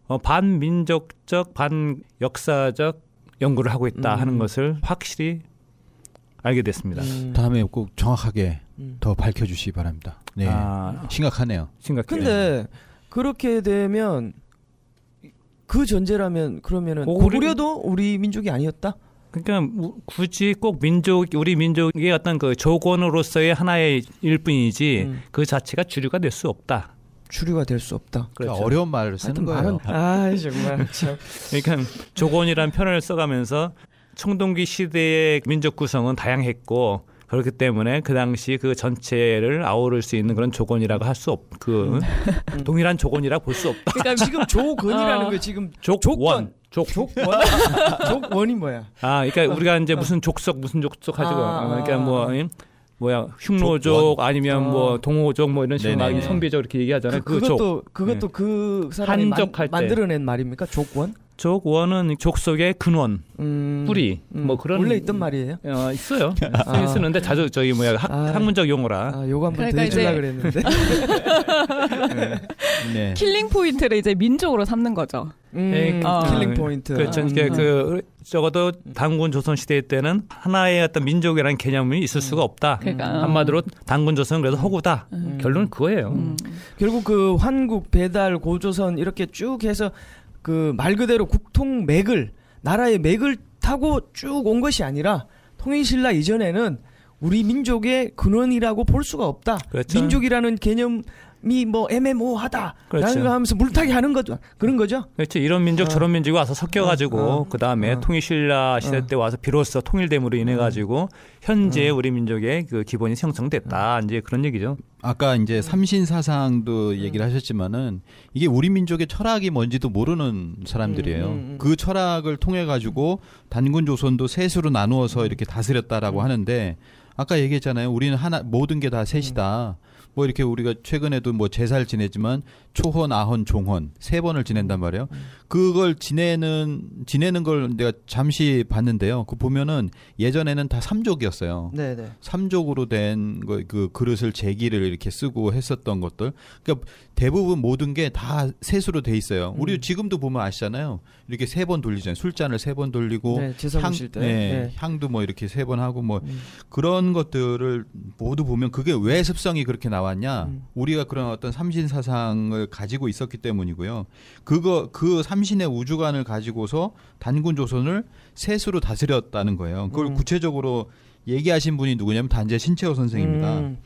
어, 반민족적 반역사적 연구를 하고 있다 음. 하는 것을 확실히 알게 됐습니다. 음. 다음에 꼭 정확하게 음. 더 밝혀주시기 바랍니다. 네, 아, 심각하네요. 심각해요. 근데 그렇게 되면 그 전제라면 그러면은 고구려- 고구려도 우리 민족이 아니었다? 그러니까 우- 굳이 꼭 민족 우리 민족의 어떤 그 조건으로서의 하나의 일뿐이지 음. 그 자체가 주류가 될 수 없다. 주류가 될 수 없다. 그러니까 어려운 말을 쓰는 거예요. 말은 아 정말 참. 그러니까 조건이란 표현을 써가면서 청동기 시대의 민족 구성은 다양했고 그렇기 때문에 그 당시 그 전체를 아우를 수 있는 그런 조건이라고 할 수 없, 그 음. 동일한 조건이라 볼 수 없다. 그러니까 지금 조건이라는 어. 게 지금 조건. 족. 족원 족원이 뭐야? 아, 그러니까 우리가 이제 무슨 족속 무슨 족속 가지고 아, 어, 그러니까 뭐 음, 뭐야 흉노족 족원. 아니면 어. 뭐 동호족 뭐 이런 식으로 막. 선비적 이렇게 얘기하잖아요. 그, 그, 족. 그것도 그것도 그 사람이 만. 만들어낸 말입니까? 족원? 족 원은 족속의 근원, 음, 뿌리 음, 뭐 그런 원래 있던 말이에요. 어, 있어요. 아. 쓰는데 자주 저기 뭐야 학, 아. 학문적 용어라. 아, 요거 한번 그러니까 이제- 그랬는데. 네. killing point를 이제 민족으로 삼는 거죠. 음, 에이, 어. killing point. 그렇죠. 음. 그러니까 그 적어도 단군 조선 시대 때는 하나의 어떤 민족이라는 개념이 있을 수가 없다. 그러니까 한마디로 단군 조선은 그래서 허구다. 음. 결론은 그거예요. 음. 결국 그 환국, 배달, 고조선 이렇게 쭉 해서 그 말 그대로 국통 맥을 나라의 맥을 타고 쭉 온 것이 아니라 통일신라 이전에는 우리 민족의 근원이라고 볼 수가 없다. 그렇죠. 민족이라는 개념 뭐 애매모호하다라는 그렇죠. 거 하면서 물타기 하는 거죠. 그런 거죠. 그렇죠. 이런 민족 어. 저런 민족이 와서 섞여가지고 어, 어. 그 다음에 어. 통일신라 시대 어. 때 와서 비로소 통일됨으로 인해 가지고 현재 우리 민족의 그 기본이 형성됐다. 이제 그런 얘기죠. 아까 이제 삼신 사상도 얘기를 하셨지만은 이게 우리 민족의 철학이 뭔지도 모르는 사람들이에요. 음, 음, 음. 그 철학을 통해 가지고 단군 조선도 셋으로 나누어서 이렇게 다스렸다라고 하는데 아까 얘기했잖아요. 우리는 하나 모든 게 다 셋이다. 뭐 이렇게 우리가 최근에도 뭐 제사를 지내지만 초헌, 아헌, 종헌 세 번을 지낸단 말이에요. 그걸 지내는 지내는 걸 내가 잠시 봤는데요. 그 보면은 예전에는 다 삼족이었어요. 네, 네. 삼족으로 된 그 그릇을 제기를 이렇게 쓰고 했었던 것들. 그러니까 대부분 모든 게다 셋으로 돼 있어요. 우리 음. 지금도 보면 아시잖아요. 이렇게 세 번 돌리잖아요. 술잔을 세 번 돌리고 네, 향. 네, 네. 향도 뭐 이렇게 세 번 하고 뭐 음. 그런 것들을 모두 보면 그게 왜 습성이 그렇게 나 왔냐? 음. 우리가 그런 어떤 삼신 사상을 가지고 있었기 때문이고요. 그거 그 삼신의 우주관을 가지고서 단군 조선을 셋으로 다스렸다는 거예요. 그걸 음. 구체적으로 얘기하신 분이 누구냐면 단재 신채호 선생입니다. 음.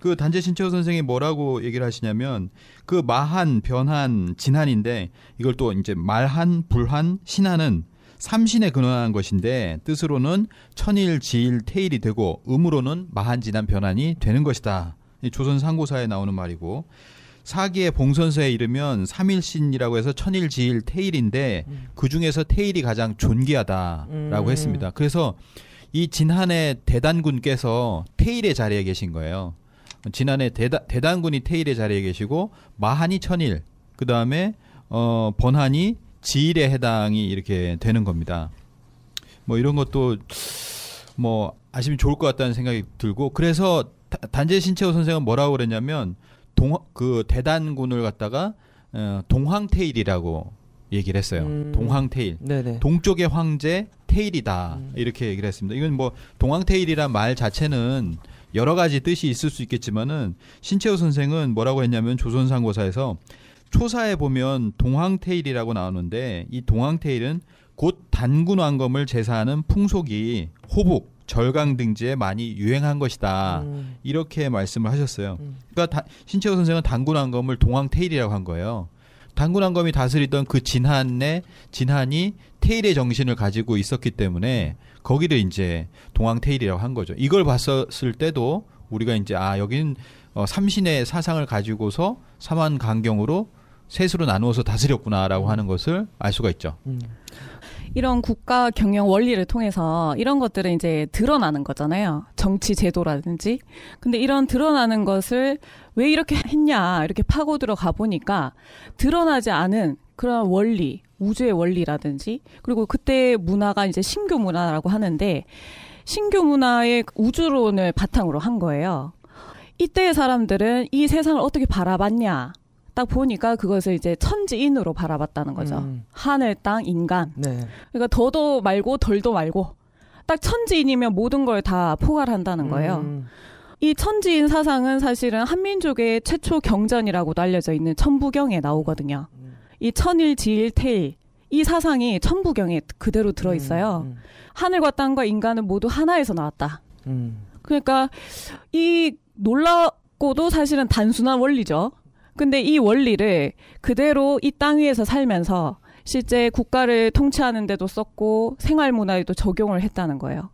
그 단재 신채호 선생이 뭐라고 얘기를 하시냐면 그 마한, 변한, 진한인데 이걸 또 이제 말한, 불한, 신한은 삼신에 근원한 것인데 뜻으로는 천일, 지일, 태일이 되고 음으로는 마한, 진한, 변한이 되는 것이다. 이 조선 상고사에 나오는 말이고 사기의 봉선서에 이르면 삼일신이라고 해서 천일, 지일, 태일인데 음. 그 중에서 태일이 가장 존귀하다라고 음. 했습니다. 그래서 이 진한의 대단군께서 태일의 자리에 계신 거예요. 진한의 대다, 대단군이 태일의 자리에 계시고 마한이 천일, 그 다음에 어, 번한이 지일에 해당이 이렇게 되는 겁니다. 뭐 이런 것도 뭐 아시면 좋을 것 같다는 생각이 들고 그래서 다- 단재 신채호 선생은 뭐라고 그랬냐면 동 그 대단군을 갖다가 어, 동황태일이라고 얘기를 했어요. 음. 동황태일. 네, 네. 동쪽의 황제 테일이다 음. 이렇게 얘기를 했습니다. 이건 뭐 동황테일이란 말 자체는 여러 가지 뜻이 있을 수 있겠지만은 신채호 선생은 뭐라고 했냐면 조선상고사에서 초사에 보면 동황테일이라고 나오는데 이 동황테일은 곧 단군 왕검을 제사하는 풍속이 호북, 절강 등지에 많이 유행한 것이다. 음. 이렇게 말씀을 하셨어요. 음. 그러니까 다- 신채호 선생은 단군왕검을 동황테일이라고 한 거예요. 단군왕검이 다스리던 그 진한의 진한이 테일의 정신을 가지고 있었기 때문에 거기를 이제 동황테일이라고 한 거죠. 이걸 봤었을 때도 우리가 이제 아 여기는 어, 삼신의 사상을 가지고서 삼한 강경으로 셋으로 나누어서 다스렸구나라고 하는 것을 알 수가 있죠. 음. 이런 국가 경영 원리를 통해서 이런 것들은 이제 드러나는 거잖아요. 정치 제도라든지. 근데 이런 드러나는 것을 왜 이렇게 했냐, 이렇게 파고 들어가 보니까 드러나지 않은 그런 원리, 우주의 원리라든지, 그리고 그때 문화가 이제 신교 문화라고 하는데, 신교 문화의 우주론을 바탕으로 한 거예요. 이때의 사람들은 이 세상을 어떻게 바라봤냐. 딱 보니까 그것을 이제 천지인으로 바라봤다는 거죠. 음. 하늘, 땅, 인간. 네. 그러니까 더도 말고 덜도 말고 딱 천지인이면 모든 걸 다 포괄한다는 거예요. 음. 이 천지인 사상은 사실은 한민족의 최초 경전이라고도 알려져 있는 천부경에 나오거든요. 이 천일, 지일, 태일 이 사상이 천부경에 그대로 들어 있어요. 음. 하늘과 땅과 인간은 모두 하나에서 나왔다. 음. 그러니까 이 놀랍고도 사실은 단순한 원리죠. 근데 이 원리를 그대로 이 땅 위에서 살면서 실제 국가를 통치하는 데도 썼고 생활 문화에도 적용을 했다는 거예요.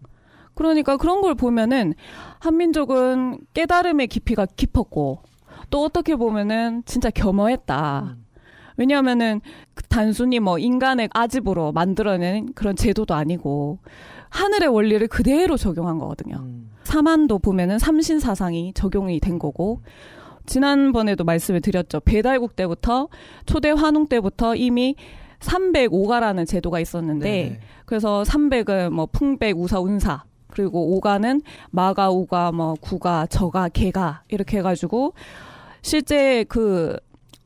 그러니까 그런 걸 보면은 한민족은 깨달음의 깊이가 깊었고 또 어떻게 보면은 진짜 겸허했다. 왜냐하면은 그 단순히 뭐 인간의 아집으로 만들어낸 그런 제도도 아니고 하늘의 원리를 그대로 적용한 거거든요. 음. 사만도 보면은 삼신 사상이 적용이 된 거고 지난번에도 말씀을 드렸죠. 배달국 때부터 초대 환웅 때부터 이미 305가라는 제도가 있었는데 네. 그래서 300은 뭐 풍백, 우사, 운사 그리고 5가는 마가, 우가, 뭐 구가, 저가, 개가 이렇게 해가지고 실제 그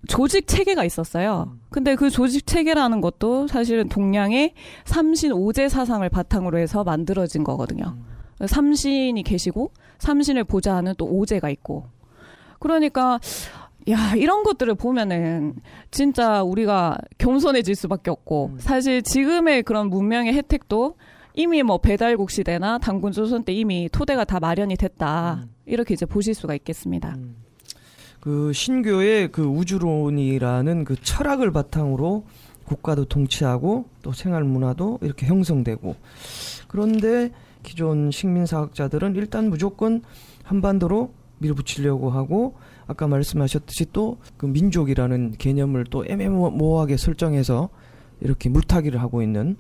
조직 체계가 있었어요. 근데 그 조직 체계라는 것도 사실은 동양의 삼신 오제 사상을 바탕으로 해서 만들어진 거거든요. 삼신이 계시고 삼신을 보좌하는 또 오제가 있고 그러니까 야 이런 것들을 보면은 진짜 우리가 겸손해질 수밖에 없고 음. 사실 지금의 그런 문명의 혜택도 이미 뭐 배달국 시대나 당군 조선 때 이미 토대가 다 마련이 됐다 음. 이렇게 이제 보실 수가 있겠습니다. 음. 그 신교의 그 우주론이라는 그 철학을 바탕으로 국가도 통치하고 또 생활 문화도 이렇게 형성되고 그런데 기존 식민사학자들은 일단 무조건 한반도로 밀어붙이려고 하고 아까 말씀하셨듯이 또 그 민족이라는 개념을 또 애매모호하게 설정해서 이렇게 물타기를 하고 있는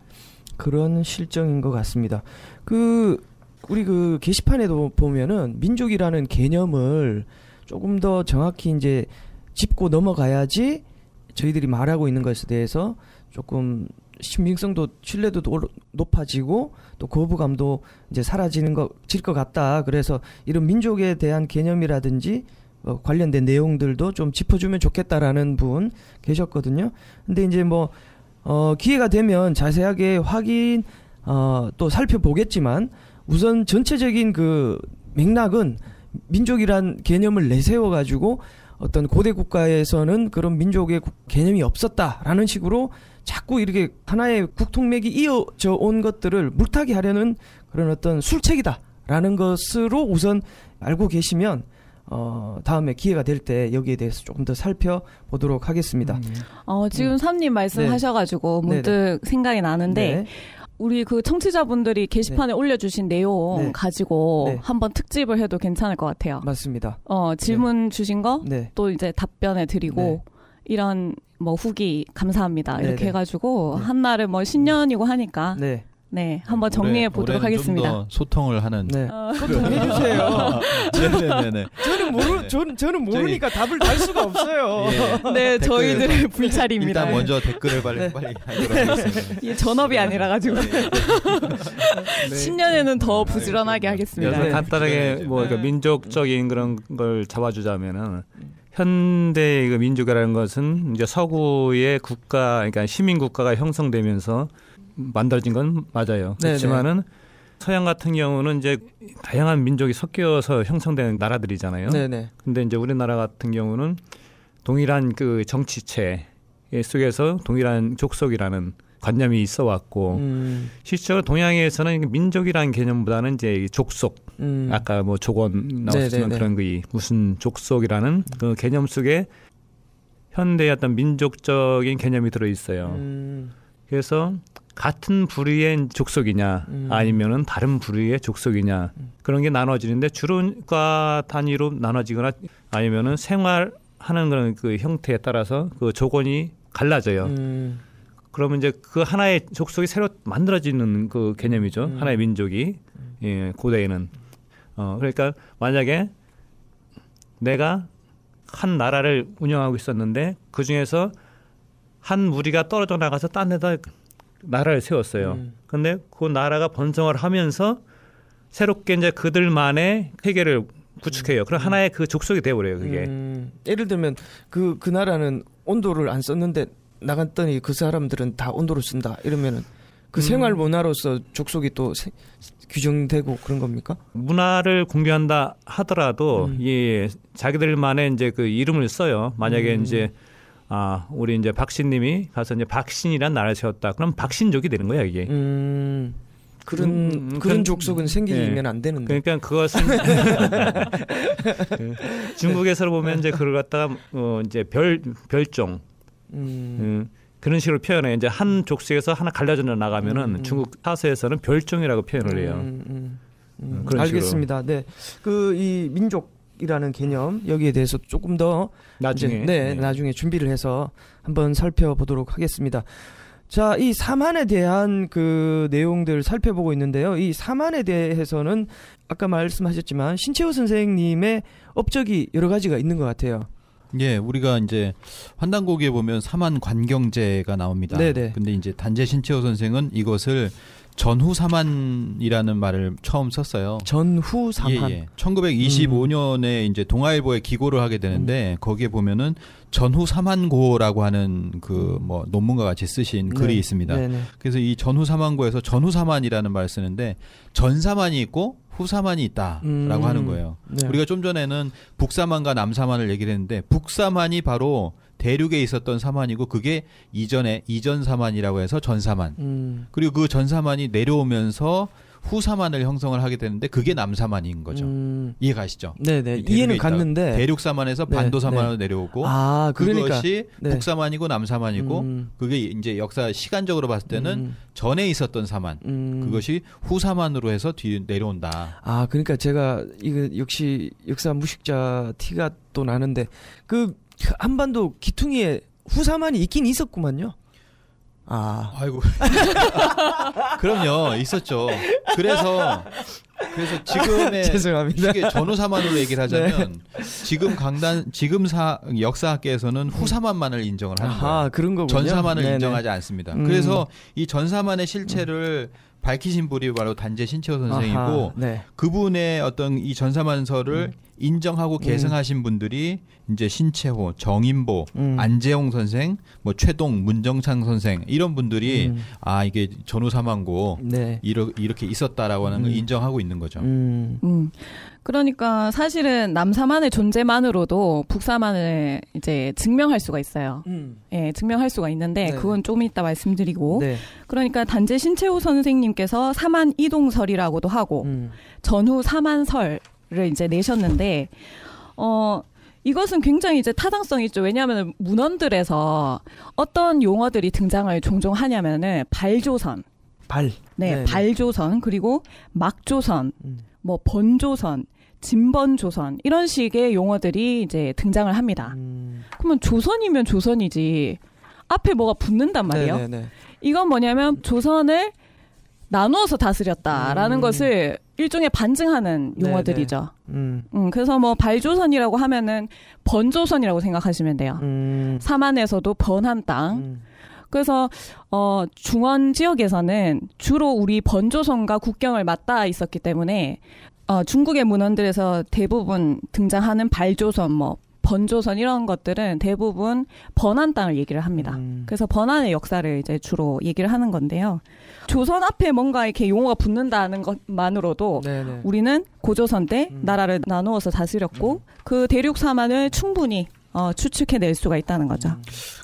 그런 실정인 것 같습니다. 그 우리 그 게시판에도 보면은 민족이라는 개념을 조금 더 정확히 이제 짚고 넘어가야지 저희들이 말하고 있는 것에 대해서 조금 신빙성도 신뢰도도 올- 높아지고 또 거부감도 이제 사라지는 것 질 것 같다. 그래서 이런 민족에 대한 개념이라든지 어, 관련된 내용들도 좀 짚어주면 좋겠다라는 분 계셨거든요. 근데 이제 뭐 어, 기회가 되면 자세하게 확인 어, 또 살펴보겠지만 우선 전체적인 그 맥락은 민족이란 개념을 내세워 가지고 어떤 고대 국가에서는 그런 민족의 국- 개념이 없었다라는 식으로 자꾸 이렇게 하나의 국통맥이 이어져 온 것들을 물타기 하려는 그런 어떤 술책이다라는 것으로 우선 알고 계시면 어 다음에 기회가 될 때 여기에 대해서 조금 더 살펴보도록 하겠습니다. 음. 어, 지금 삼님 말씀하셔가지고 네. 문득 생각이 나는데 네. 우리 그 청취자분들이 게시판에 올려주신 내용 네. 가지고 네. 한번 특집을 해도 괜찮을 것 같아요. 맞습니다. 어, 질문 주신 거또 네. 이제 답변해 드리고 이런 뭐 후기 감사합니다. 네, 이렇게 네. 해가지고 네. 한날은 뭐 신년이고 하니까 네, 네. 한번 정리해 보도록 하겠습니다. 좀더 소통을 하는. 네. 어, 소통해 주세요. 네네네. 저는 모르, 저는, 저는 모르니까 답을 달 수가 없어요. 예. 네, 댓글 저희들 불찰입니다. 일단 먼저 댓글을 빨리 네. 빨리 하도록 전업이 아니라 가지고 네. 신년에는 더 부지런하게 하겠습니다. 네. 간단하게 뭐 그러니까 민족적인 그런 걸 잡아주자면은 현대의 그 민족이라는 것은 이제 서구의 국가 그러니까 시민 국가가 형성되면서 만들어진 건 맞아요. 네네. 그렇지만은 서양 같은 경우는 이제 다양한 민족이 섞여서 형성된 나라들이잖아요. 네네. 근데 이제 우리나라 같은 경우는 동일한 그 정치체 속에서 동일한 족속이라는 관념이 있어 왔고 음, 실제로 동양에서는 민족이라는 개념보다는 이제 이 족속 음. 아까 뭐 조건 나왔지만 네네네. 그런 그 무슨 족속이라는 그 개념 속에 현대의 어떤 민족적인 개념이 들어 있어요. 음, 그래서 같은 부류의 족속이냐 음. 아니면은 다른 부류의 족속이냐 그런 게 나눠지는데 주로 과 단위로 나눠지거나 아니면은 생활하는 그런 그 형태에 따라서 그 조건이 갈라져요. 음, 그러면 이제 그 하나의 족속이 새로 만들어지는 그 개념이죠. 음. 하나의 민족이 예, 고대에는 어 그러니까 만약에 내가 한 나라를 운영하고 있었는데 그 중에서 한 무리가 떨어져 나가서 딴 데다 나라를 세웠어요. 음. 근데 그 나라가 번성을 하면서 새롭게 이제 그들만의 세계를 구축해요. 그럼 하나의 그 족속이 돼버려요. 그게. 음, 예를 들면 그, 그 나라는 온도를 안 썼는데 나갔더니 그 사람들은 다 온도를 쓴다. 이러면은 그 음. 생활 문화로서 족속이 또 세- 규정되고 그런 겁니까? 문화를 공유한다 하더라도 음. 예 자기들만의 이제 그 이름을 써요. 만약에 음. 이제 아 우리 이제 박신님이 가서 이제 박신이란 나라를 세웠다. 그럼 박신족이 되는 거야 이게. 음, 그런, 음, 그런 그런- 족속은 생기면 안 되는데. 그러니까 그것은 그 중국에서 보면 이제 그걸 갖다가 어 이제 별 별종 음, 음, 그런 식으로 표현해. 이제 한 족속에서 하나 갈라져 나가면은 음. 중국 사서에서는 별종이라고 표현을 해요. 음, 음, 음. 음, 알겠습니다. 네. 그 이 민족이라는 개념 여기에 대해서 조금 더 나중에 이제, 네, 나중에 준비를 해서 한번 살펴보도록 하겠습니다. 자, 이 사만에 대한 그 내용들 살펴보고 있는데요. 이 사만에 대해서는 아까 말씀하셨지만 신채호 선생님의 업적이 여러 가지가 있는 것 같아요. 예, 우리가 이제 환단고기에 보면 사만 관경제가 나옵니다. 네네. 근데 이제 단재 신채호 선생은 이것을 전후 사만이라는 말을 처음 썼어요. 전후 사만. 예, 예. 1925년에 이제 동아일보에 기고를 하게 되는데 거기에 보면은 전후 사만고라고 하는 그 뭐 논문과 같이 쓰신 네. 글이 있습니다. 네 네. 그래서 이 전후 사만고에서 전후 사만이라는 말을 쓰는데 전 사만이 있고 후 사만이 있다라고 음. 하는 거예요. 네. 우리가 좀 전에는 북사만과 남사만을 얘기를 했는데 북사만이 바로 대륙에 있었던 사만이고 그게 이전에 이전 사만이라고 해서 전사만. 음. 그리고 그 전사만이 내려오면서 후사만을 형성을 하게 되는데 그게 남사만인 거죠. 음, 이해 가시죠? 네네 이 대륙에 이해는 갔는데 대륙사만에서 네, 반도사만으로 내려오고 아 그러니까 그것이 네. 북사만이고 남사만이고 음, 그게 이제 역사 시간적으로 봤을 때는 음, 전에 있었던 사만 음. 그것이 후사만으로 해서 뒤 내려온다. 아 그러니까 제가 이거 역시 역사 무식자 티가 또 나는데 그 한반도 기퉁이에 후사만이 있긴 있었구만요. 아 아이고. 그럼요, 있었죠. 그래서 그래서 지금의 죄송합니다. 쉽게 전후사만으로 얘기를 하자면 지금 강단 지금 사 역사학계에서는 후사만만을 인정을 하는 거예요. 아하 그런 거군요. 전사만을 네네. 인정하지 않습니다. 음. 그래서 이 전사만의 실체를 밝히신 분이 바로 단재 신채호 선생이고 아하, 네. 그분의 어떤 이 전사만서를 인정하고 계승하신 분들이 이제 신채호, 정인보, 음. 안재홍 선생, 뭐 최동, 문정창 선생 이런 분들이 음. 아 이게 전후사만고 네. 이러, 이렇게 있었다라고 하는 걸 음. 인정하고 있는 거죠. 음. 음. 그러니까 사실은 남사만의 존재만으로도 북사만을 이제 증명할 수가 있어요. 음. 예, 증명할 수가 있는데 네. 그건 좀 이따 말씀드리고 네. 그러니까 단재 신채호 선생님께서 사만 이동설이라고도 하고 음. 전후 사만설을 이제 내셨는데 어 이것은 굉장히 이제 타당성이 있죠. 왜냐하면 문헌들에서 어떤 용어들이 등장을 종종 하냐면은 발조선, 발. 네, 네, 발조선 그리고 막조선, 음. 뭐 번조선, 진번조선 이런 식의 용어들이 이제 등장을 합니다. 음. 그러면 조선이면 조선이지 앞에 뭐가 붙는단 말이에요. 네네네. 이건 뭐냐면 조선을 나누어서 다스렸다라는 음. 것을 일종의 반증하는 네네. 용어들이죠. 음. 음, 그래서 뭐 발조선이라고 하면은 번조선이라고 생각하시면 돼요. 음. 사만에서도 번한 땅. 음. 그래서 어 중원 지역에서는 주로 우리 번조선과 국경을 맞닿아 있었기 때문에 어 중국의 문헌들에서 대부분 등장하는 발조선 뭐 번조선 이런 것들은 대부분 번한 땅을 얘기를 합니다. 음. 그래서 번안의 역사를 이제 주로 얘기를 하는 건데요. 조선 앞에 뭔가 이렇게 용어가 붙는다는 것만으로도 네네. 우리는 고조선 때 음. 나라를 나누어서 다스렸고 그 대륙 사만을 충분히 어, 추측해낼 수가 있다는 거죠.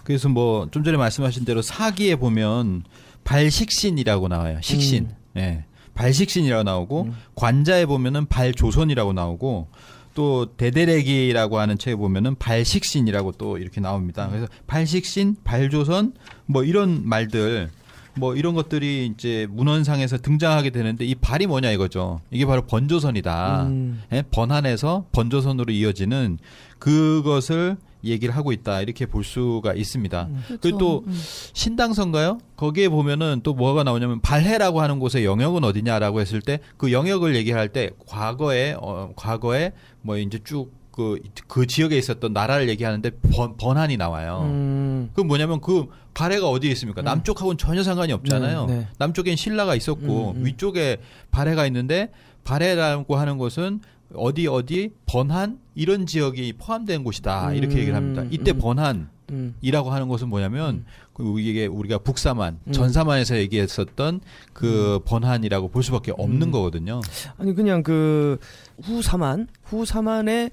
그래서 뭐 좀 전에 말씀하신 대로 사기에 보면 발식신이라고 나와요. 식신. 음. 예. 발식신이라고 나오고 음. 관자에 보면은 발조선이라고 나오고 또 대대래기라고 하는 책에 보면은 발식신이라고 또 이렇게 나옵니다. 그래서 발식신, 발조선 뭐 이런 말들 뭐 이런 것들이 이제 문헌상에서 등장하게 되는데 이 발이 뭐냐 이거죠. 이게 바로 번조선이다. 음. 예? 번안에서 번조선으로 이어지는 그것을 얘기를 하고 있다 이렇게 볼 수가 있습니다. 그리고 또 음. 신당선가요? 거기에 보면은 또 뭐가 나오냐면 발해라고 하는 곳의 영역은 어디냐라고 했을 때 그 영역을 얘기할 때 과거에 어, 과거에 뭐 이제 쭉 그 그 지역에 있었던 나라를 얘기하는데 번, 번한이 나와요. 음. 그 뭐냐면 그 발해가 어디에 있습니까? 음. 남쪽하고는 전혀 상관이 없잖아요. 네, 네. 남쪽엔 신라가 있었고 음, 음. 위쪽에 발해가 있는데 발해라고 하는 곳은 어디 어디 번한 이런 지역이 포함된 곳이다 이렇게 음, 얘기를 합니다. 이때 음. 번한이라고 음. 하는 것은 뭐냐면 그 이게 우리가 북사만 음. 전사만에서 얘기했었던 그 번한이라고 볼 수밖에 없는 음. 거거든요. 아니 그냥 그 후사만 후사만의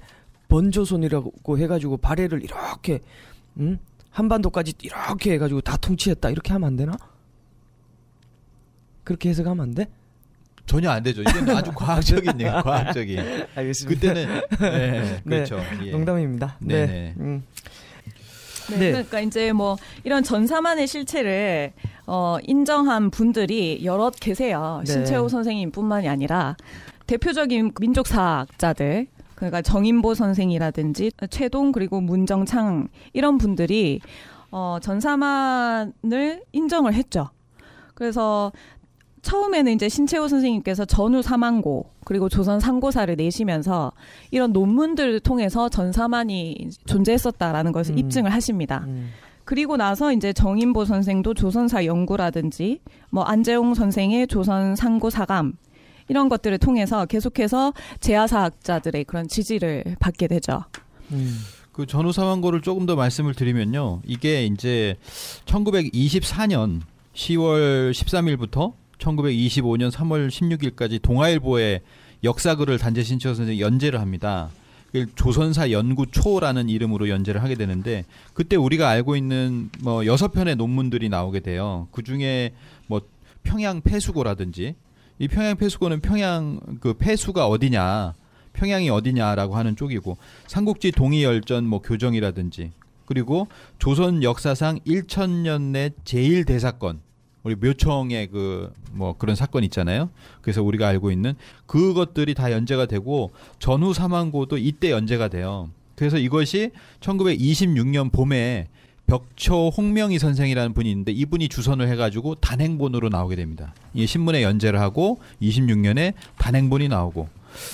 번조선이라고 해가지고 발해를 이렇게 음? 한반도까지 이렇게 해가지고 다 통치했다 이렇게 하면 안 되나? 그렇게 해석하면 안 돼? 전혀 안 되죠. 이건 아주 과학적인 얘기, 과학적인. 알겠습니다. 그때는 네, 그렇죠. 예. 농담입니다. 네네. 네. 음. 네, 네. 그러니까 이제 뭐 이런 전사만의 실체를 어, 인정한 분들이 여럿 계세요. 네. 신채호 선생님뿐만이 아니라 대표적인 민족사학자들 그러니까 정인보 선생이라든지 최동 그리고 문정창 이런 분들이 어, 전사만을 인정을 했죠. 그래서 처음에는 이제 신채호 선생님께서 전후 사만고 그리고 조선 상고사를 내시면서 이런 논문들을 통해서 전사만이 존재했었다라는 것을 음. 입증을 하십니다. 음. 그리고 나서 이제 정인보 선생도 조선사 연구라든지 뭐 안재홍 선생의 조선 상고 사감 이런 것들을 통해서 계속해서 재화사학자들의 그런 지지를 받게 되죠. 음. 그 전후 상황고를 조금 더 말씀을 드리면요. 이게 이제 1924년 10월 13일부터 1925년 3월 16일까지 동아일보에 역사글을 단재 선생이 연재를 합니다. 그 조선사 연구초라는 이름으로 연재를 하게 되는데 그때 우리가 알고 있는 뭐 여섯 편의 논문들이 나오게 돼요. 그 중에 뭐 평양 폐수고라든지 이 평양 폐수고는 평양 그 폐수가 어디냐, 평양이 어디냐라고 하는 쪽이고 삼국지 동의 열전 뭐 교정이라든지 그리고 조선 역사상 1천년 내 제일 대사건 우리 묘청의 그 뭐 그런 사건 있잖아요. 그래서 우리가 알고 있는 그것들이 다 연재가 되고 전후 사망고도 이때 연재가 돼요. 그래서 이것이 1926년 봄에 벽초 홍명희 선생이라는 분이 있는데 이분이 주선을 해가지고 단행본으로 나오게 됩니다. 이 신문에 연재를 하고 26년에 단행본이 나오고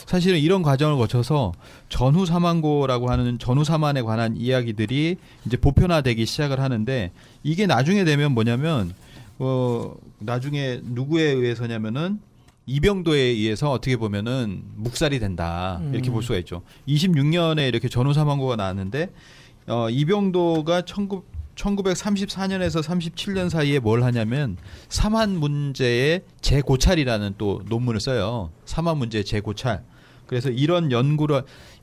사실은 이런 과정을 거쳐서 전후 사망고라고 하는 전후 사만에 관한 이야기들이 이제 보편화되기 시작을 하는데 이게 나중에 되면 뭐냐면 어 나중에 누구에 의해서냐면은 이병도에 의해서 어떻게 보면은 묵살이 된다 이렇게 음. 볼 수가 있죠. 26년에 이렇게 전후 사망고가 나왔는데 어 이병도가 19 1934년에서 37년 사이에 뭘 하냐면 사만 문제의 재고찰이라는 또 논문을 써요. 사만 문제의 재고찰. 그래서 이런 연구를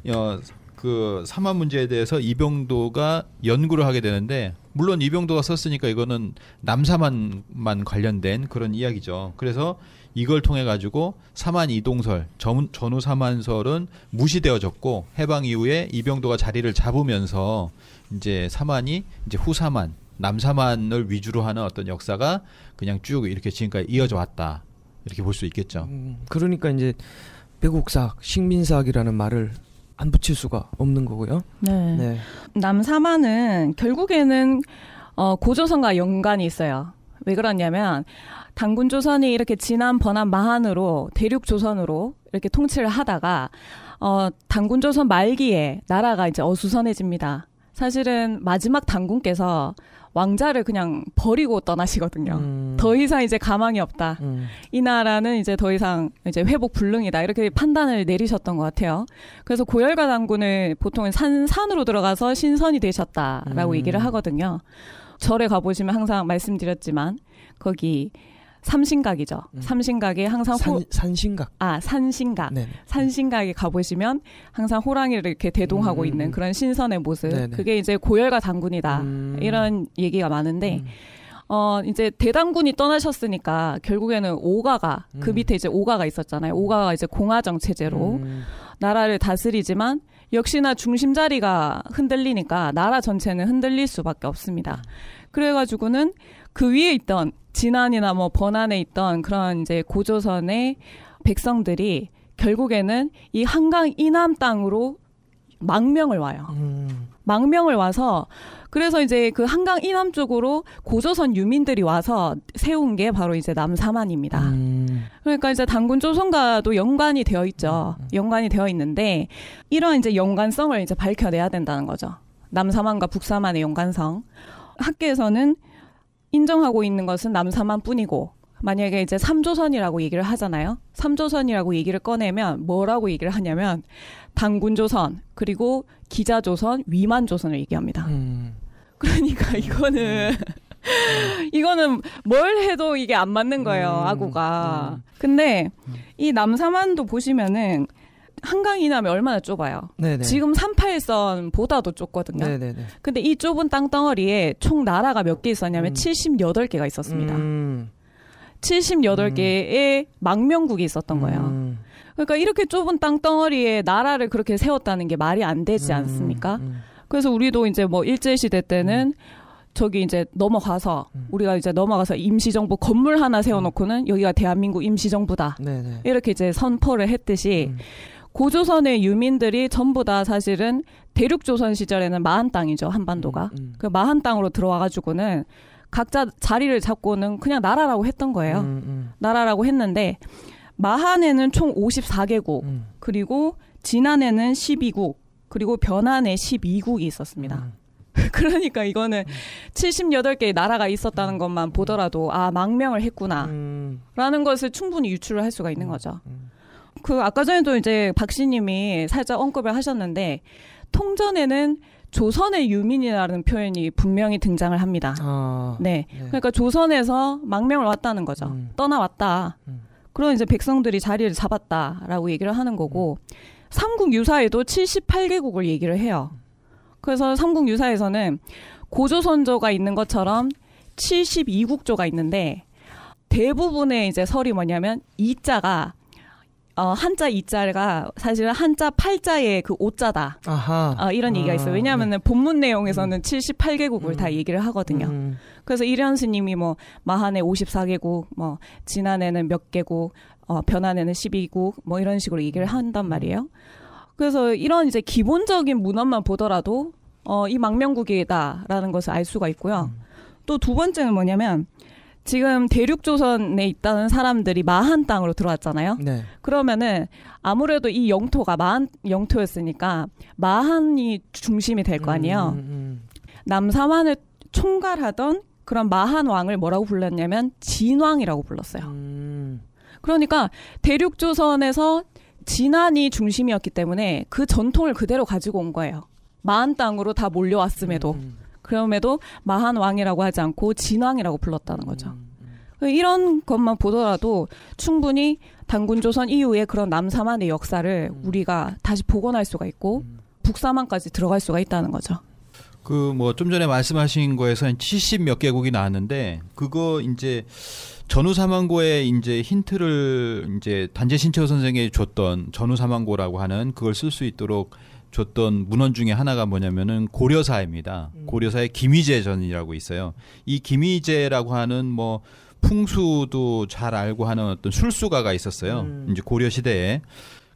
어, 그 사만 문제에 대해서 이병도가 연구를 하게 되는데 물론 이병도가 썼으니까 이거는 남사만만 관련된 그런 이야기죠. 그래서 이걸 통해 가지고 사만 이동설 전, 전후 사만설은 무시되어졌고 해방 이후에 이병도가 자리를 잡으면서 이제 사만이 이제 후사만 남사만을 위주로 하는 어떤 역사가 그냥 쭉 이렇게 지금까지 이어져 왔다 이렇게 볼 수 있겠죠. 음, 그러니까 이제 배국사학, 식민사학이라는 말을 안 붙일 수가 없는 거고요. 네. 네. 남사만은 결국에는 어, 고조선과 연관이 있어요. 왜 그러냐면 당군 조선이 이렇게 진한 번한 마한으로 대륙 조선으로 이렇게 통치를 하다가 어, 당군 조선 말기에 나라가 이제 어수선해집니다. 사실은 마지막 당군께서 왕자를 그냥 버리고 떠나시거든요. 음, 더 이상 이제 가망이 없다. 음, 이 나라는 이제 더 이상 이제 회복 불능이다 이렇게 판단을 내리셨던 것 같아요. 그래서 고열가 당군을 보통은 산 산으로 들어가서 신선이 되셨다라고 음. 얘기를 하거든요. 절에 가보시면 항상 말씀드렸지만 거기 삼신각이죠. 음. 삼신각에 항상 호, 산, 산신각. 아 산신각 네. 산신각에 가보시면 항상 호랑이를 이렇게 대동하고 음, 음, 있는 음. 그런 신선의 모습 네네. 그게 이제 고열가 당군이다 음. 이런 얘기가 많은데 음. 어, 이제 대당군이 떠나셨으니까 결국에는 오가가, 그 음. 밑에 이제 오가가 있었잖아요. 오가가 이제 공화정 체제로 음, 나라를 다스리지만 역시나 중심 자리가 흔들리니까 나라 전체는 흔들릴 수밖에 없습니다. 그래가지고는 그 위에 있던 진안이나 뭐 번안에 있던 그런 이제 고조선의 백성들이 결국에는 이 한강 이남 땅으로 망명을 와요. 음, 망명을 와서 그래서 이제 그 한강 이남 쪽으로 고조선 유민들이 와서 세운 게 바로 이제 남사만입니다. 음, 그러니까 이제 당군 조선과도 연관이 되어 있죠. 연관이 되어 있는데 이런 이제 연관성을 이제 밝혀내야 된다는 거죠. 남사만과 북사만의 연관성. 학계에서는 인정하고 있는 것은 남사만 뿐이고 만약에 이제 삼조선이라고 얘기를 하잖아요. 삼조선이라고 얘기를 꺼내면 뭐라고 얘기를 하냐면 당군조선 그리고 기자조선, 위만조선을 얘기합니다. 음. 그러니까 이거는 이거는 뭘 해도 이게 안 맞는 거예요 음, 아구가. 음. 근데 이 남사만도 보시면은 한강 이 남이 얼마나 좁아요. 네네. 지금 38선보다도 좁거든요. 네네네. 근데 이 좁은 땅덩어리에 총 나라가 몇 개 있었냐면 음. 78개가 있었습니다. 음, 78개의 망명국이 있었던 거예요. 음, 그러니까 이렇게 좁은 땅덩어리에 나라를 그렇게 세웠다는 게 말이 안 되지 않습니까? 음, 그래서 우리도 이제 뭐 일제시대 때는 저기 이제 넘어가서 음. 우리가 이제 넘어가서 임시정부 건물 하나 세워놓고는 여기가 대한민국 임시정부다. 네네. 이렇게 이제 선포를 했듯이 음. 고조선의 유민들이 전부 다 사실은 대륙조선 시절에는 마한 땅이죠 한반도가. 음, 그 마한 땅으로 들어와 가지고는 각자 자리를 잡고는 그냥 나라라고 했던 거예요. 음, 음, 나라라고 했는데 마한에는 총 54개국 음, 그리고 진안에는 12국 그리고 변안에 12국이 있었습니다. 음. 그러니까 이거는 78개의 나라가 있었다는 것만 보더라도 아 망명을 했구나라는 음, 것을 충분히 유추를 할 수가 있는 거죠. 음. 그 아까 전에도 이제 박씨님이 살짝 언급을 하셨는데 통전에는 조선의 유민이라는 표현이 분명히 등장을 합니다. 아, 네. 네. 그러니까 조선에서 망명을 왔다는 거죠. 음. 떠나왔다. 음. 그런 이제 백성들이 자리를 잡았다라고 얘기를 하는 거고 삼국 유사에도 78개국을 얘기를 해요. 그래서 삼국 유사에서는 고조선조가 있는 것처럼 72국조가 있는데 대부분의 이제 설이 뭐냐면 이자가 어, 한자 이자가 사실은 한자 팔자의 그 오자다. 아하. 어, 이런 얘기가 있어요. 아, 왜냐하면은 본문 내용에서는 78개국을 다 얘기를 하거든요. 음. 그래서 이련 스님이 뭐 마한에 54개국, 뭐 지난해는 몇 개국, 어, 변한에는 12국, 뭐 이런 식으로 얘기를 한단 말이에요. 그래서 이런 이제 기본적인 문헌만 보더라도 어, 이 망명국이다라는 것을 알 수가 있고요. 또 두 번째는 뭐냐면 지금 대륙조선에 있다는 사람들이 마한 땅으로 들어왔잖아요. 네. 그러면은 아무래도 이 영토가 마한 영토였으니까 마한이 중심이 될 거 아니에요. 음, 음, 남사만을 총괄하던 그런 마한 왕을 뭐라고 불렀냐면 진왕이라고 불렀어요. 음. 그러니까 대륙조선에서 진안이 중심이었기 때문에 그 전통을 그대로 가지고 온 거예요. 마한 땅으로 다 몰려왔음에도 음, 그럼에도 마한 왕이라고 하지 않고 진왕이라고 불렀다는 거죠. 음, 이런 것만 보더라도 충분히 단군 조선 이후에 그런 남사만의 역사를 음. 우리가 다시 복원할 수가 있고 음. 북사만까지 들어갈 수가 있다는 거죠. 그 뭐 좀 전에 말씀하신 거에서 한 70 몇 개국이 나왔는데 그거 이제 전후 사망고의 이제 힌트를 이제 단재 신채호 선생이 줬던 전후 사망고라고 하는 그걸 쓸 수 있도록 줬던 문헌 중에 하나가 뭐냐면은 고려사입니다. 음. 고려사의 김희재 전이라고 있어요. 이 김희재라고 하는 뭐 풍수도 잘 알고 하는 어떤 술수가가 있었어요. 음. 이제 고려 시대에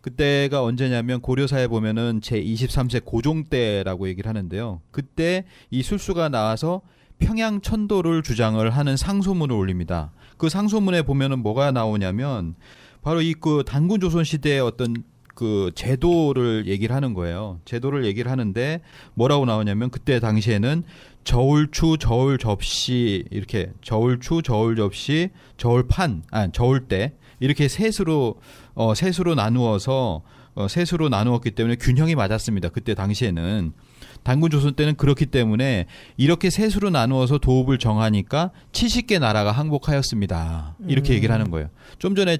그때가 언제냐면 고려사에 보면은 제 23세 고종 때라고 얘기를 하는데요. 그때 이 술수가 나와서 평양 천도를 주장을 하는 상소문을 올립니다. 그 상소문에 보면은 뭐가 나오냐면 바로 이 그 단군 조선 시대의 어떤 그 제도를 얘기를 하는 거예요. 제도를 얘기를 하는데 뭐라고 나오냐면 그때 당시에는 저울추, 저울 접시 이렇게 저울추, 저울 접시, 저울판, 아 저울대 이렇게 셋으로 어 셋으로 나누어서 어 셋으로 나누었기 때문에 균형이 맞았습니다. 그때 당시에는 단군 조선 때는 그렇기 때문에 이렇게 셋으로 나누어서 도읍을 정하니까 70개 나라가 항복하였습니다. 이렇게 음. 얘기를 하는 거예요. 좀 전에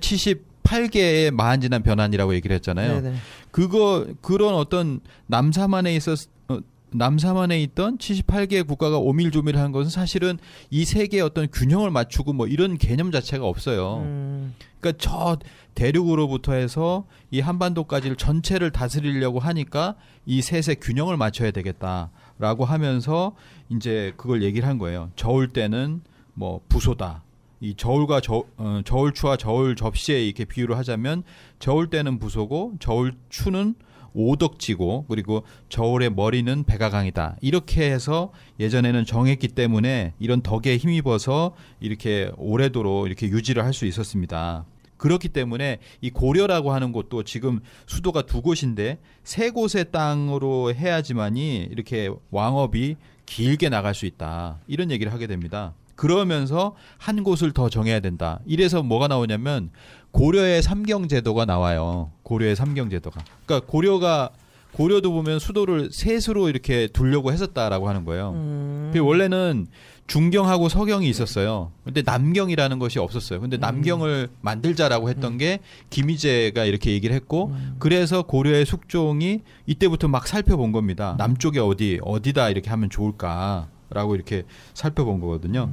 78개의 마한진한 변환이라고 얘기를 했잖아요. 네네. 그거 그런 어떤 남사만에 있었 어, 남사만에 있던 78개 국가가 오밀조밀한 것은 사실은 이 세계의 어떤 균형을 맞추고 뭐 이런 개념 자체가 없어요. 음. 그러니까 저 대륙으로부터 해서 이 한반도까지를 전체를 다스리려고 하니까 이 셋의 균형을 맞춰야 되겠다라고 하면서 이제 그걸 얘기를 한 거예요. 저울 때는 뭐 부소다. 이 저울과 저, 어, 저울추와 저울 접시에 이렇게 비유를 하자면 저울 때는 부소고 저울추는 오덕지고 그리고 저울의 머리는 백아강이다. 이렇게 해서 예전에는 정했기 때문에 이런 덕에 힘입어서 이렇게 오래도록 이렇게 유지를 할 수 있었습니다. 그렇기 때문에 이 고려라고 하는 곳도 지금 수도가 두 곳인데 세 곳의 땅으로 해야지만이 이렇게 왕업이 길게 나갈 수 있다. 이런 얘기를 하게 됩니다. 그러면서 한 곳을 더 정해야 된다. 이래서 뭐가 나오냐면 고려의 삼경 제도가 나와요. 고려의 삼경 제도가. 그러니까 고려가 고려도 보면 수도를 셋으로 이렇게 두려고 했었다라고 하는 거예요. 음. 그 원래는 중경하고 서경이 있었어요. 근데 남경이라는 것이 없었어요. 근데 남경을 만들자라고 했던 게 김희재가 이렇게 얘기를 했고 그래서 고려의 숙종이 이때부터 막 살펴본 겁니다. 남쪽에 어디 어디다 이렇게 하면 좋을까 라고 이렇게 살펴본 거거든요.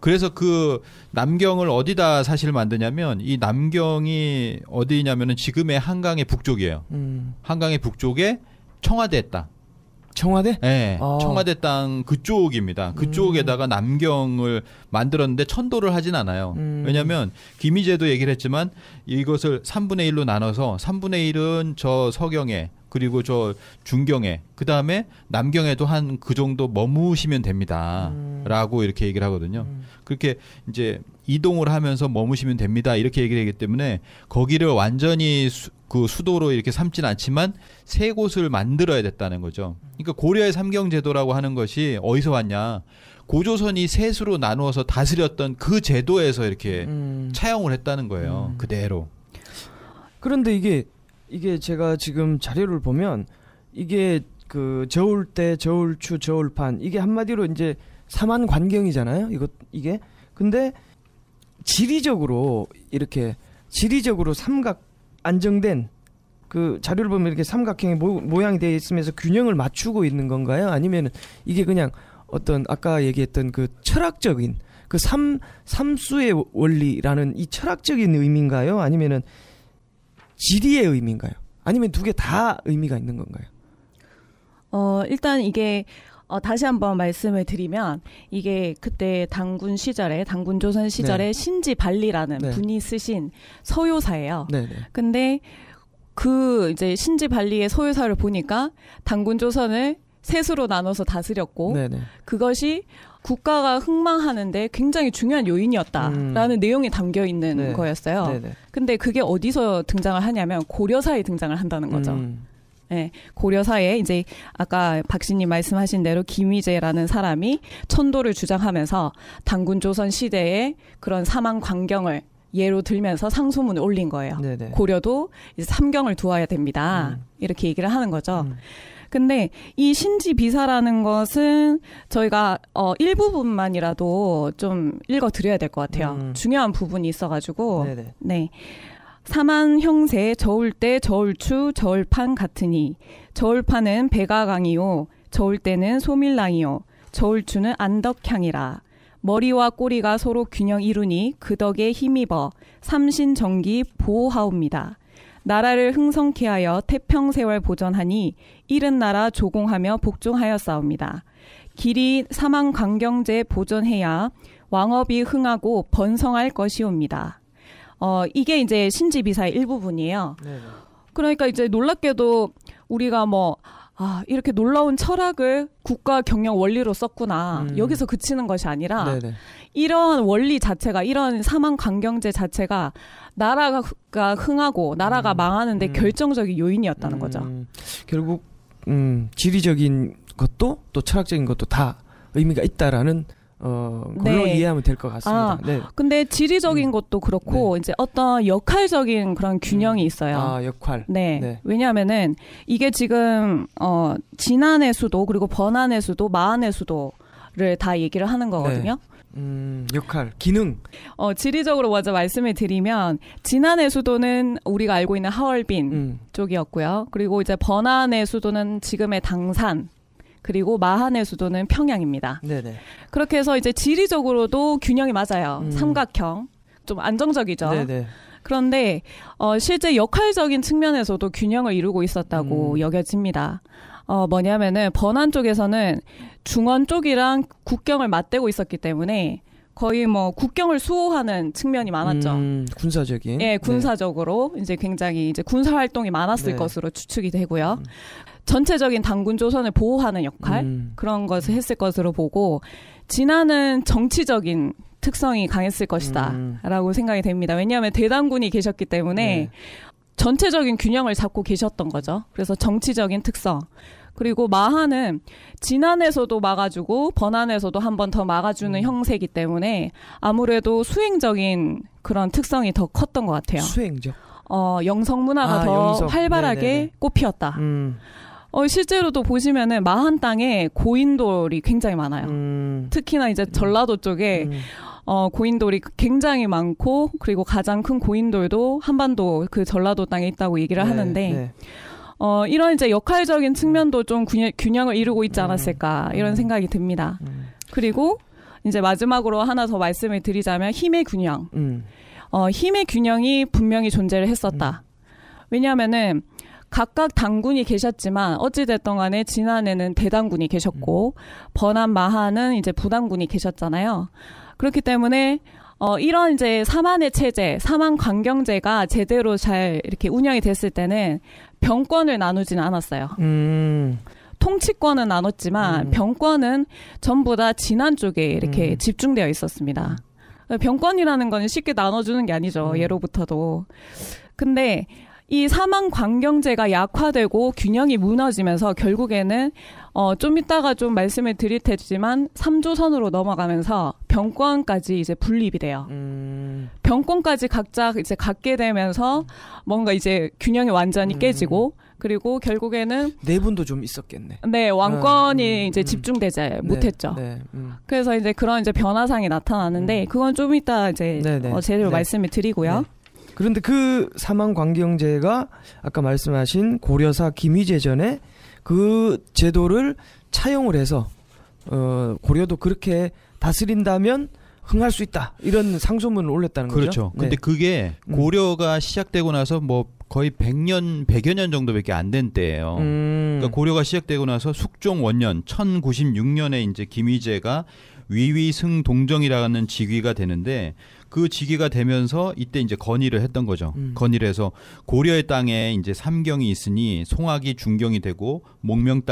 그래서 그 남경을 어디다 사실 만드냐면 이 남경이 어디냐면은 지금의 한강의 북쪽이에요. 음. 한강의 북쪽에 청와대 땅. 청와대? 네, 아. 청와대 땅 그쪽입니다. 그쪽에다가 남경을 만들었는데 천도를 하진 않아요. 음. 왜냐하면 김희재도 얘기를 했지만 이것을 3분의 1로 나눠서 3분의 1은 저 서경에 그리고 저 중경에 그 다음에 남경에도 한 그 정도 머무시면 됩니다. 음. 라고 이렇게 얘기를 하거든요. 음. 그렇게 이제 이동을 하면서 머무시면 됩니다. 이렇게 얘기를 하기 때문에 거기를 완전히 수, 그 수도로 이렇게 삼진 않지만 세 곳을 만들어야 됐다는 거죠. 그러니까 고려의 삼경제도라고 하는 것이 어디서 왔냐? 고조선이 셋으로 나누어서 다스렸던 그 제도에서 이렇게 음. 차용을 했다는 거예요. 음. 그대로. 그런데 이게 이게 제가 지금 자료를 보면 이게 그 저울대, 저울추, 저울판 이게 한마디로 이제 삼한 관경이잖아요. 이것 이게 근데 지리적으로 이렇게 지리적으로 삼각 안정된 그 자료를 보면 이렇게 삼각형의 모, 모양이 되어 있으면서 균형을 맞추고 있는 건가요? 아니면 이게 그냥 어떤 아까 얘기했던 그 철학적인 그 삼, 삼수의 원리라는 이 철학적인 의미인가요? 아니면은 지리의 의미인가요? 아니면 두 개 다 의미가 있는 건가요? 어, 일단 이게 어, 다시 한번 말씀을 드리면 이게 그때 당군 시절에 당군 조선 시절에 신지 발리라는 네. 분이 쓰신 서요사예요. 네네. 근데 그 이제 신지 발리의 서요사를 보니까 당군 조선을 셋으로 나눠서 다스렸고 네네. 그것이 국가가 흥망하는데 굉장히 중요한 요인이었다라는 내용이 담겨 있는 음. 네. 거였어요. 네네. 근데 그게 어디서 등장을 하냐면 고려사에 등장을 한다는 거죠. 음, 네, 고려사에 이제 아까 박신님 말씀하신 대로 김희재라는 사람이 천도를 주장하면서 당군 조선 시대의 그런 사망 광경을 예로 들면서 상소문을 올린 거예요. 네네. 고려도 이제 삼경을 두어야 됩니다. 음. 이렇게 얘기를 하는 거죠. 음. 근데 이 신지 비사라는 것은 저희가 어 일부분만이라도 좀 읽어 드려야 될 것 같아요. 음. 중요한 부분이 있어 가지고 네네. 네. 사만 형세 저울대 저울추 저울판 같으니 저울판은 백아강이요 저울대는 소밀랑이요 저울추는 안덕향이라 머리와 꼬리가 서로 균형 이루니 그 덕에 힘입어 삼신정기 보호하옵니다. 나라를 흥성케 하여 태평세월 보전하니 이른 나라 조공하며 복종하였사옵니다. 길이 사망 강경제 보존해야 왕업이 흥하고 번성할 것이옵니다. 어, 이게 이제 신지비사의 일부분이에요. 네네. 그러니까 이제 놀랍게도 우리가 뭐, 아, 이렇게 놀라운 철학을 국가 경영 원리로 썼구나. 음. 여기서 그치는 것이 아니라 네네. 이런 원리 자체가 이런 사망 강경제 자체가 나라가 가 흥하고 나라가 음. 망하는데 음. 결정적인 요인이었다는 거죠. 음, 결국 음, 지리적인 것도 또 철학적인 것도 다 의미가 있다라는 어, 걸로 네. 이해하면 될 것 같습니다. 아, 네. 근데 지리적인 음. 것도 그렇고 이제 어떤 역할적인 그런 균형이 있어요. 아, 역할. 네. 네. 왜냐하면은 이게 지금 어 진안의 수도 그리고 번안의 수도 마안의 수도를 다 얘기를 하는 거거든요. 음, 역할, 기능. 어 지리적으로 먼저 말씀을 드리면 진안의 수도는 우리가 알고 있는 하얼빈 음. 쪽이었고요. 그리고 이제 번안의 수도는 지금의 당산 그리고 마한의 수도는 평양입니다. 네네. 그렇게 해서 이제 지리적으로도 균형이 맞아요. 음. 삼각형. 좀 안정적이죠. 네네. 그런데 어, 실제 역할적인 측면에서도 균형을 이루고 있었다고 음. 여겨집니다. 어, 뭐냐면은 번안 쪽에서는 중원 쪽이랑 국경을 맞대고 있었기 때문에 거의 뭐 국경을 수호하는 측면이 많았죠. 음, 군사적인. 예, 군사적으로 이제 굉장히 이제 군사 활동이 많았을 네. 것으로 추측이 되고요. 음. 전체적인 당군 조선을 보호하는 네. 역할 음. 그런 것을 했을 것으로 보고 진화는 정치적인 특성이 강했을 음. 것이다라고 생각이 됩니다. 왜냐하면 대당군이 계셨기 때문에 네. 전체적인 균형을 잡고 계셨던 거죠. 그래서 정치적인 특성. 그리고 마하는 진안에서도 막아주고 번안에서도 한 번 더 막아주는 음. 형세이기 때문에 아무래도 수행적인 그런 특성이 더 컸던 것 같아요. 수행적. 어, 영성 문화가 아, 더 영성. 활발하게 네네네. 꽃피었다. 음. 어, 실제로도 보시면은 마한 땅에 고인돌이 굉장히 많아요. 음. 특히나 이제 전라도 쪽에 음. 어, 고인돌이 굉장히 많고 그리고 가장 큰 고인돌도 한반도 그 전라도 땅에 있다고 얘기를 네, 하는데 네. 어, 이런 이제 역할적인 측면도 좀 균형, 균형을 이루고 있지 음. 않았을까 이런 음. 생각이 듭니다. 음. 그리고 이제 마지막으로 하나 더 말씀을 드리자면 힘의 균형. 음. 어, 힘의 균형이 분명히 존재를 했었다. 왜냐하면은 각각 당군이 계셨지만 어찌됐던 간에 진안에는 대당군이 계셨고 번안 마하는 이제 부당군이 계셨잖아요. 그렇기 때문에 어, 이런 이제 사만의 체제, 사만 관경제가 제대로 잘 이렇게 운영이 됐을 때는 병권을 나누지는 않았어요. 음. 통치권은 나눴지만 음. 병권은 전부 다 진안 쪽에 이렇게 음. 집중되어 있었습니다. 병권이라는 거는 쉽게 나눠주는 게 아니죠. 음. 예로부터도. 근데 이 사망 관경제가 약화되고 균형이 무너지면서 결국에는 어, 좀 이따가 좀 말씀을 드릴 테지만 3조선으로 넘어가면서 병권까지 이제 분립이 돼요. 음. 병권까지 각자 이제 갖게 되면서 뭔가 이제 균형이 완전히 음. 깨지고 그리고 결국에는 내분도 좀 있었겠네. 네, 왕권이 음, 이제 음. 집중되지 네, 못했죠. 네. 음. 그래서 이제 그런 이제 변화상이 나타나는데 음. 그건 좀 이따 이제 네, 네. 어, 제대로 네. 말씀을 드리고요. 네. 그런데 그 사망 광경제가 아까 말씀하신 고려사 김희재 전에 그 제도를 차용을 해서 어 고려도 그렇게 다스린다면 흥할 수 있다 이런 상소문을 올렸다는 거죠. 그렇죠. 근데 네. 그게 음. 고려가 시작되고 나서 뭐 거의 100년, 100여 년 정도밖에 안 된 때예요. 음. 그러니까 고려가 시작되고 나서 숙종 원년 1096년에 이제 김희재가 위위승 동정이라는 직위가 되는데 그 직위가 되면서 이때 이제 건의를 했던 거죠. 음. 건의를 해서 고려의 땅에 이제 삼경이 있으니 송악이 중경이 되고 목명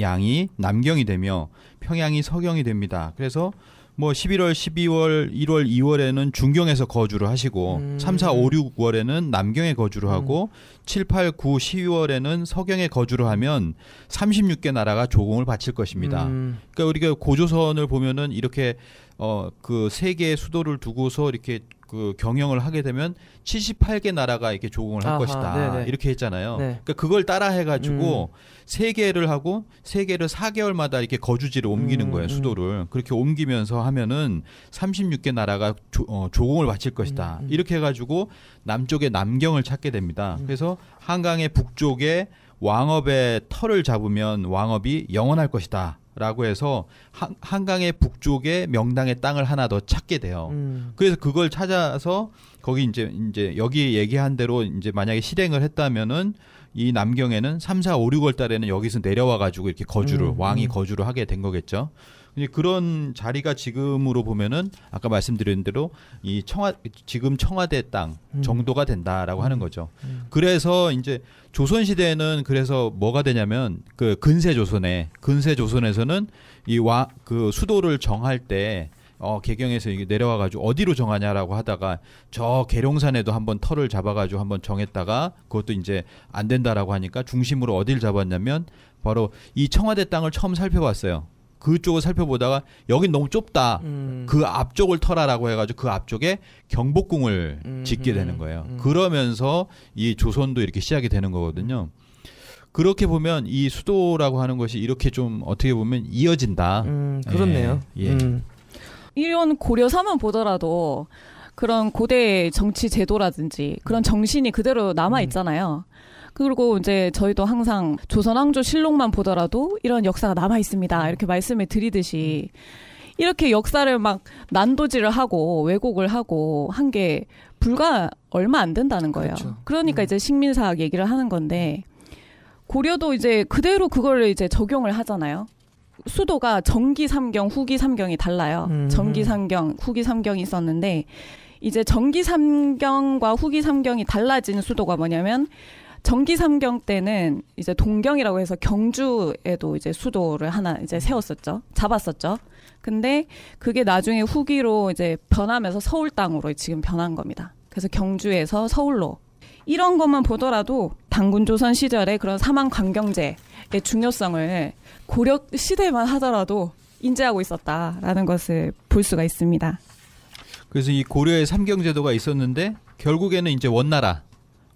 양이 남경이 되며 평양이 서경이 됩니다. 그래서 뭐 11월, 12월, 1월, 2월에는 중경에서 거주를 하시고 음. 3, 4, 5, 6월에는 남경에 거주를 하고 7, 8, 9, 12월에는 서경에 거주를 하면 36개 나라가 조공을 바칠 것입니다. 음. 그러니까 우리가 고조선을 보면은 이렇게 어 그 세 개의 수도를 두고서 이렇게 그 경영을 하게 되면 78개 나라가 이렇게 조공을 할 아하, 것이다. 네네. 이렇게 했잖아요. 네. 그러니까 그걸 따라 해 가지고 세 개를 하고 세 개를 4개월마다 이렇게 거주지를 옮기는 음, 거예요, 음. 수도를. 그렇게 옮기면서 하면은 36개 나라가 조, 어, 조공을 바칠 것이다. 음, 음. 이렇게 해 가지고 남쪽에 남경을 찾게 됩니다. 음. 그래서 한강의 북쪽에 왕업의 털을 잡으면 왕업이 영원할 것이다. 라고 해서 한, 한강의 북쪽에 명당의 땅을 하나 더 찾게 돼요. 음. 그래서 그걸 찾아서 거기 이제 이제 여기 얘기한 대로 이제 만약에 실행을 했다면은 이 남경에는 3, 4, 5, 6월 달에는 여기서 내려와 가지고 이렇게 거주를 음, 왕이 음. 거주를 하게 된 거겠죠. 그런 자리가 지금으로 보면은 아까 말씀드린 대로 이 청와 지금 청와대 땅 음. 정도가 된다라고 하는 거죠. 음. 그래서 이제 조선 시대에는 그래서 뭐가 되냐면 그 근세 조선에 근세 조선에서는 이 와 그 수도를 정할 때 어, 개경에서 이게 내려와 가지고 어디로 정하냐라고 하다가 저 계룡산에도 한번 털을 잡아 가지고 한번 정했다가 그것도 이제 안 된다라고 하니까 중심으로 어디를 잡았냐면 바로 이 청와대 땅을 처음 살펴봤어요. 그쪽을 살펴보다가 여긴 너무 좁다. 음. 그 앞쪽을 털어라고 해가지고 그 앞쪽에 경복궁을 음, 짓게 음, 되는 거예요. 음. 그러면서 이 조선도 이렇게 시작이 되는 거거든요. 그렇게 보면 이 수도라고 하는 것이 이렇게 좀 어떻게 보면 이어진다. 음, 그렇네요. 예, 예. 음. 이런 고려사만 보더라도 그런 고대 정치 제도라든지 그런 정신이 그대로 남아 있잖아요. 그리고 이제 저희도 항상 조선왕조 실록만 보더라도 이런 역사가 남아 있습니다. 이렇게 말씀을 드리듯이 이렇게 역사를 막 난도질을 하고 왜곡을 하고 한 게 불과 얼마 안 된다는 거예요. 그렇죠. 그러니까 음. 이제 식민사학 얘기를 하는 건데 고려도 이제 그대로 그걸 이제 적용을 하잖아요. 수도가 정기 삼경, 후기 삼경이 달라요. 음. 정기 삼경, 후기 삼경이 있었는데 이제 정기 삼경과 후기 삼경이 달라진 수도가 뭐냐면 정기 삼경 때는 이제 동경이라고 해서 경주에도 이제 수도를 하나 이제 세웠었죠. 잡았었죠. 근데 그게 나중에 후기로 이제 변하면서 서울 땅으로 지금 변한 겁니다. 그래서 경주에서 서울로 이런 것만 보더라도 당군 조선 시절의 그런 사망 관경제의 중요성을 고려 시대만 하더라도 인지하고 있었다라는 것을 볼 수가 있습니다. 그래서 이 고려의 삼경제도가 있었는데 결국에는 이제 원나라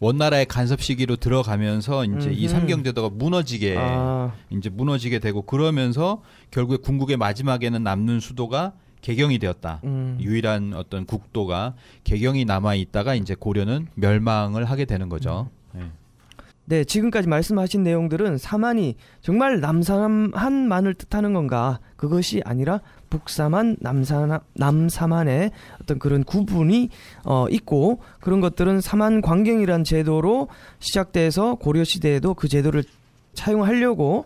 원나라의 간섭 시기로 들어가면서 이제 이 음흠. 삼경제도가 무너지게 아, 이제 무너지게 되고 그러면서 결국에 궁극의 마지막에는 남는 수도가 개경이 되었다. 음. 유일한 어떤 국도가 개경이 남아 있다가 이제 고려는 멸망을 하게 되는 거죠. 예. 네, 지금까지 말씀하신 내용들은 사만이 정말 남삼한만을 뜻하는 건가? 그것이 아니라 북사만, 남사, 남사만의 어떤 그런 구분이 어, 있고 그런 것들은 사만 관경이란 제도로 시작돼서 고려 시대에도 그 제도를 차용하려고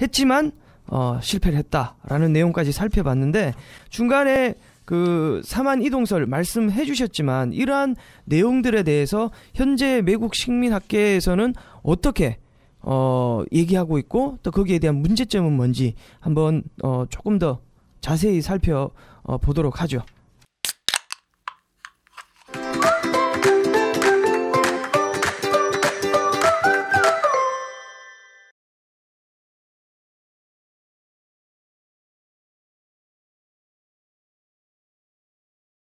했지만 어, 실패를 했다라는 내용까지 살펴봤는데 중간에 그 사만 이동설 말씀해 주셨지만 이러한 내용들에 대해서 현재 매국 식민학계에서는 어떻게 어 얘기하고 있고 또 거기에 대한 문제점은 뭔지 한번 어 조금 더 자세히 살펴 어, 보도록 하죠.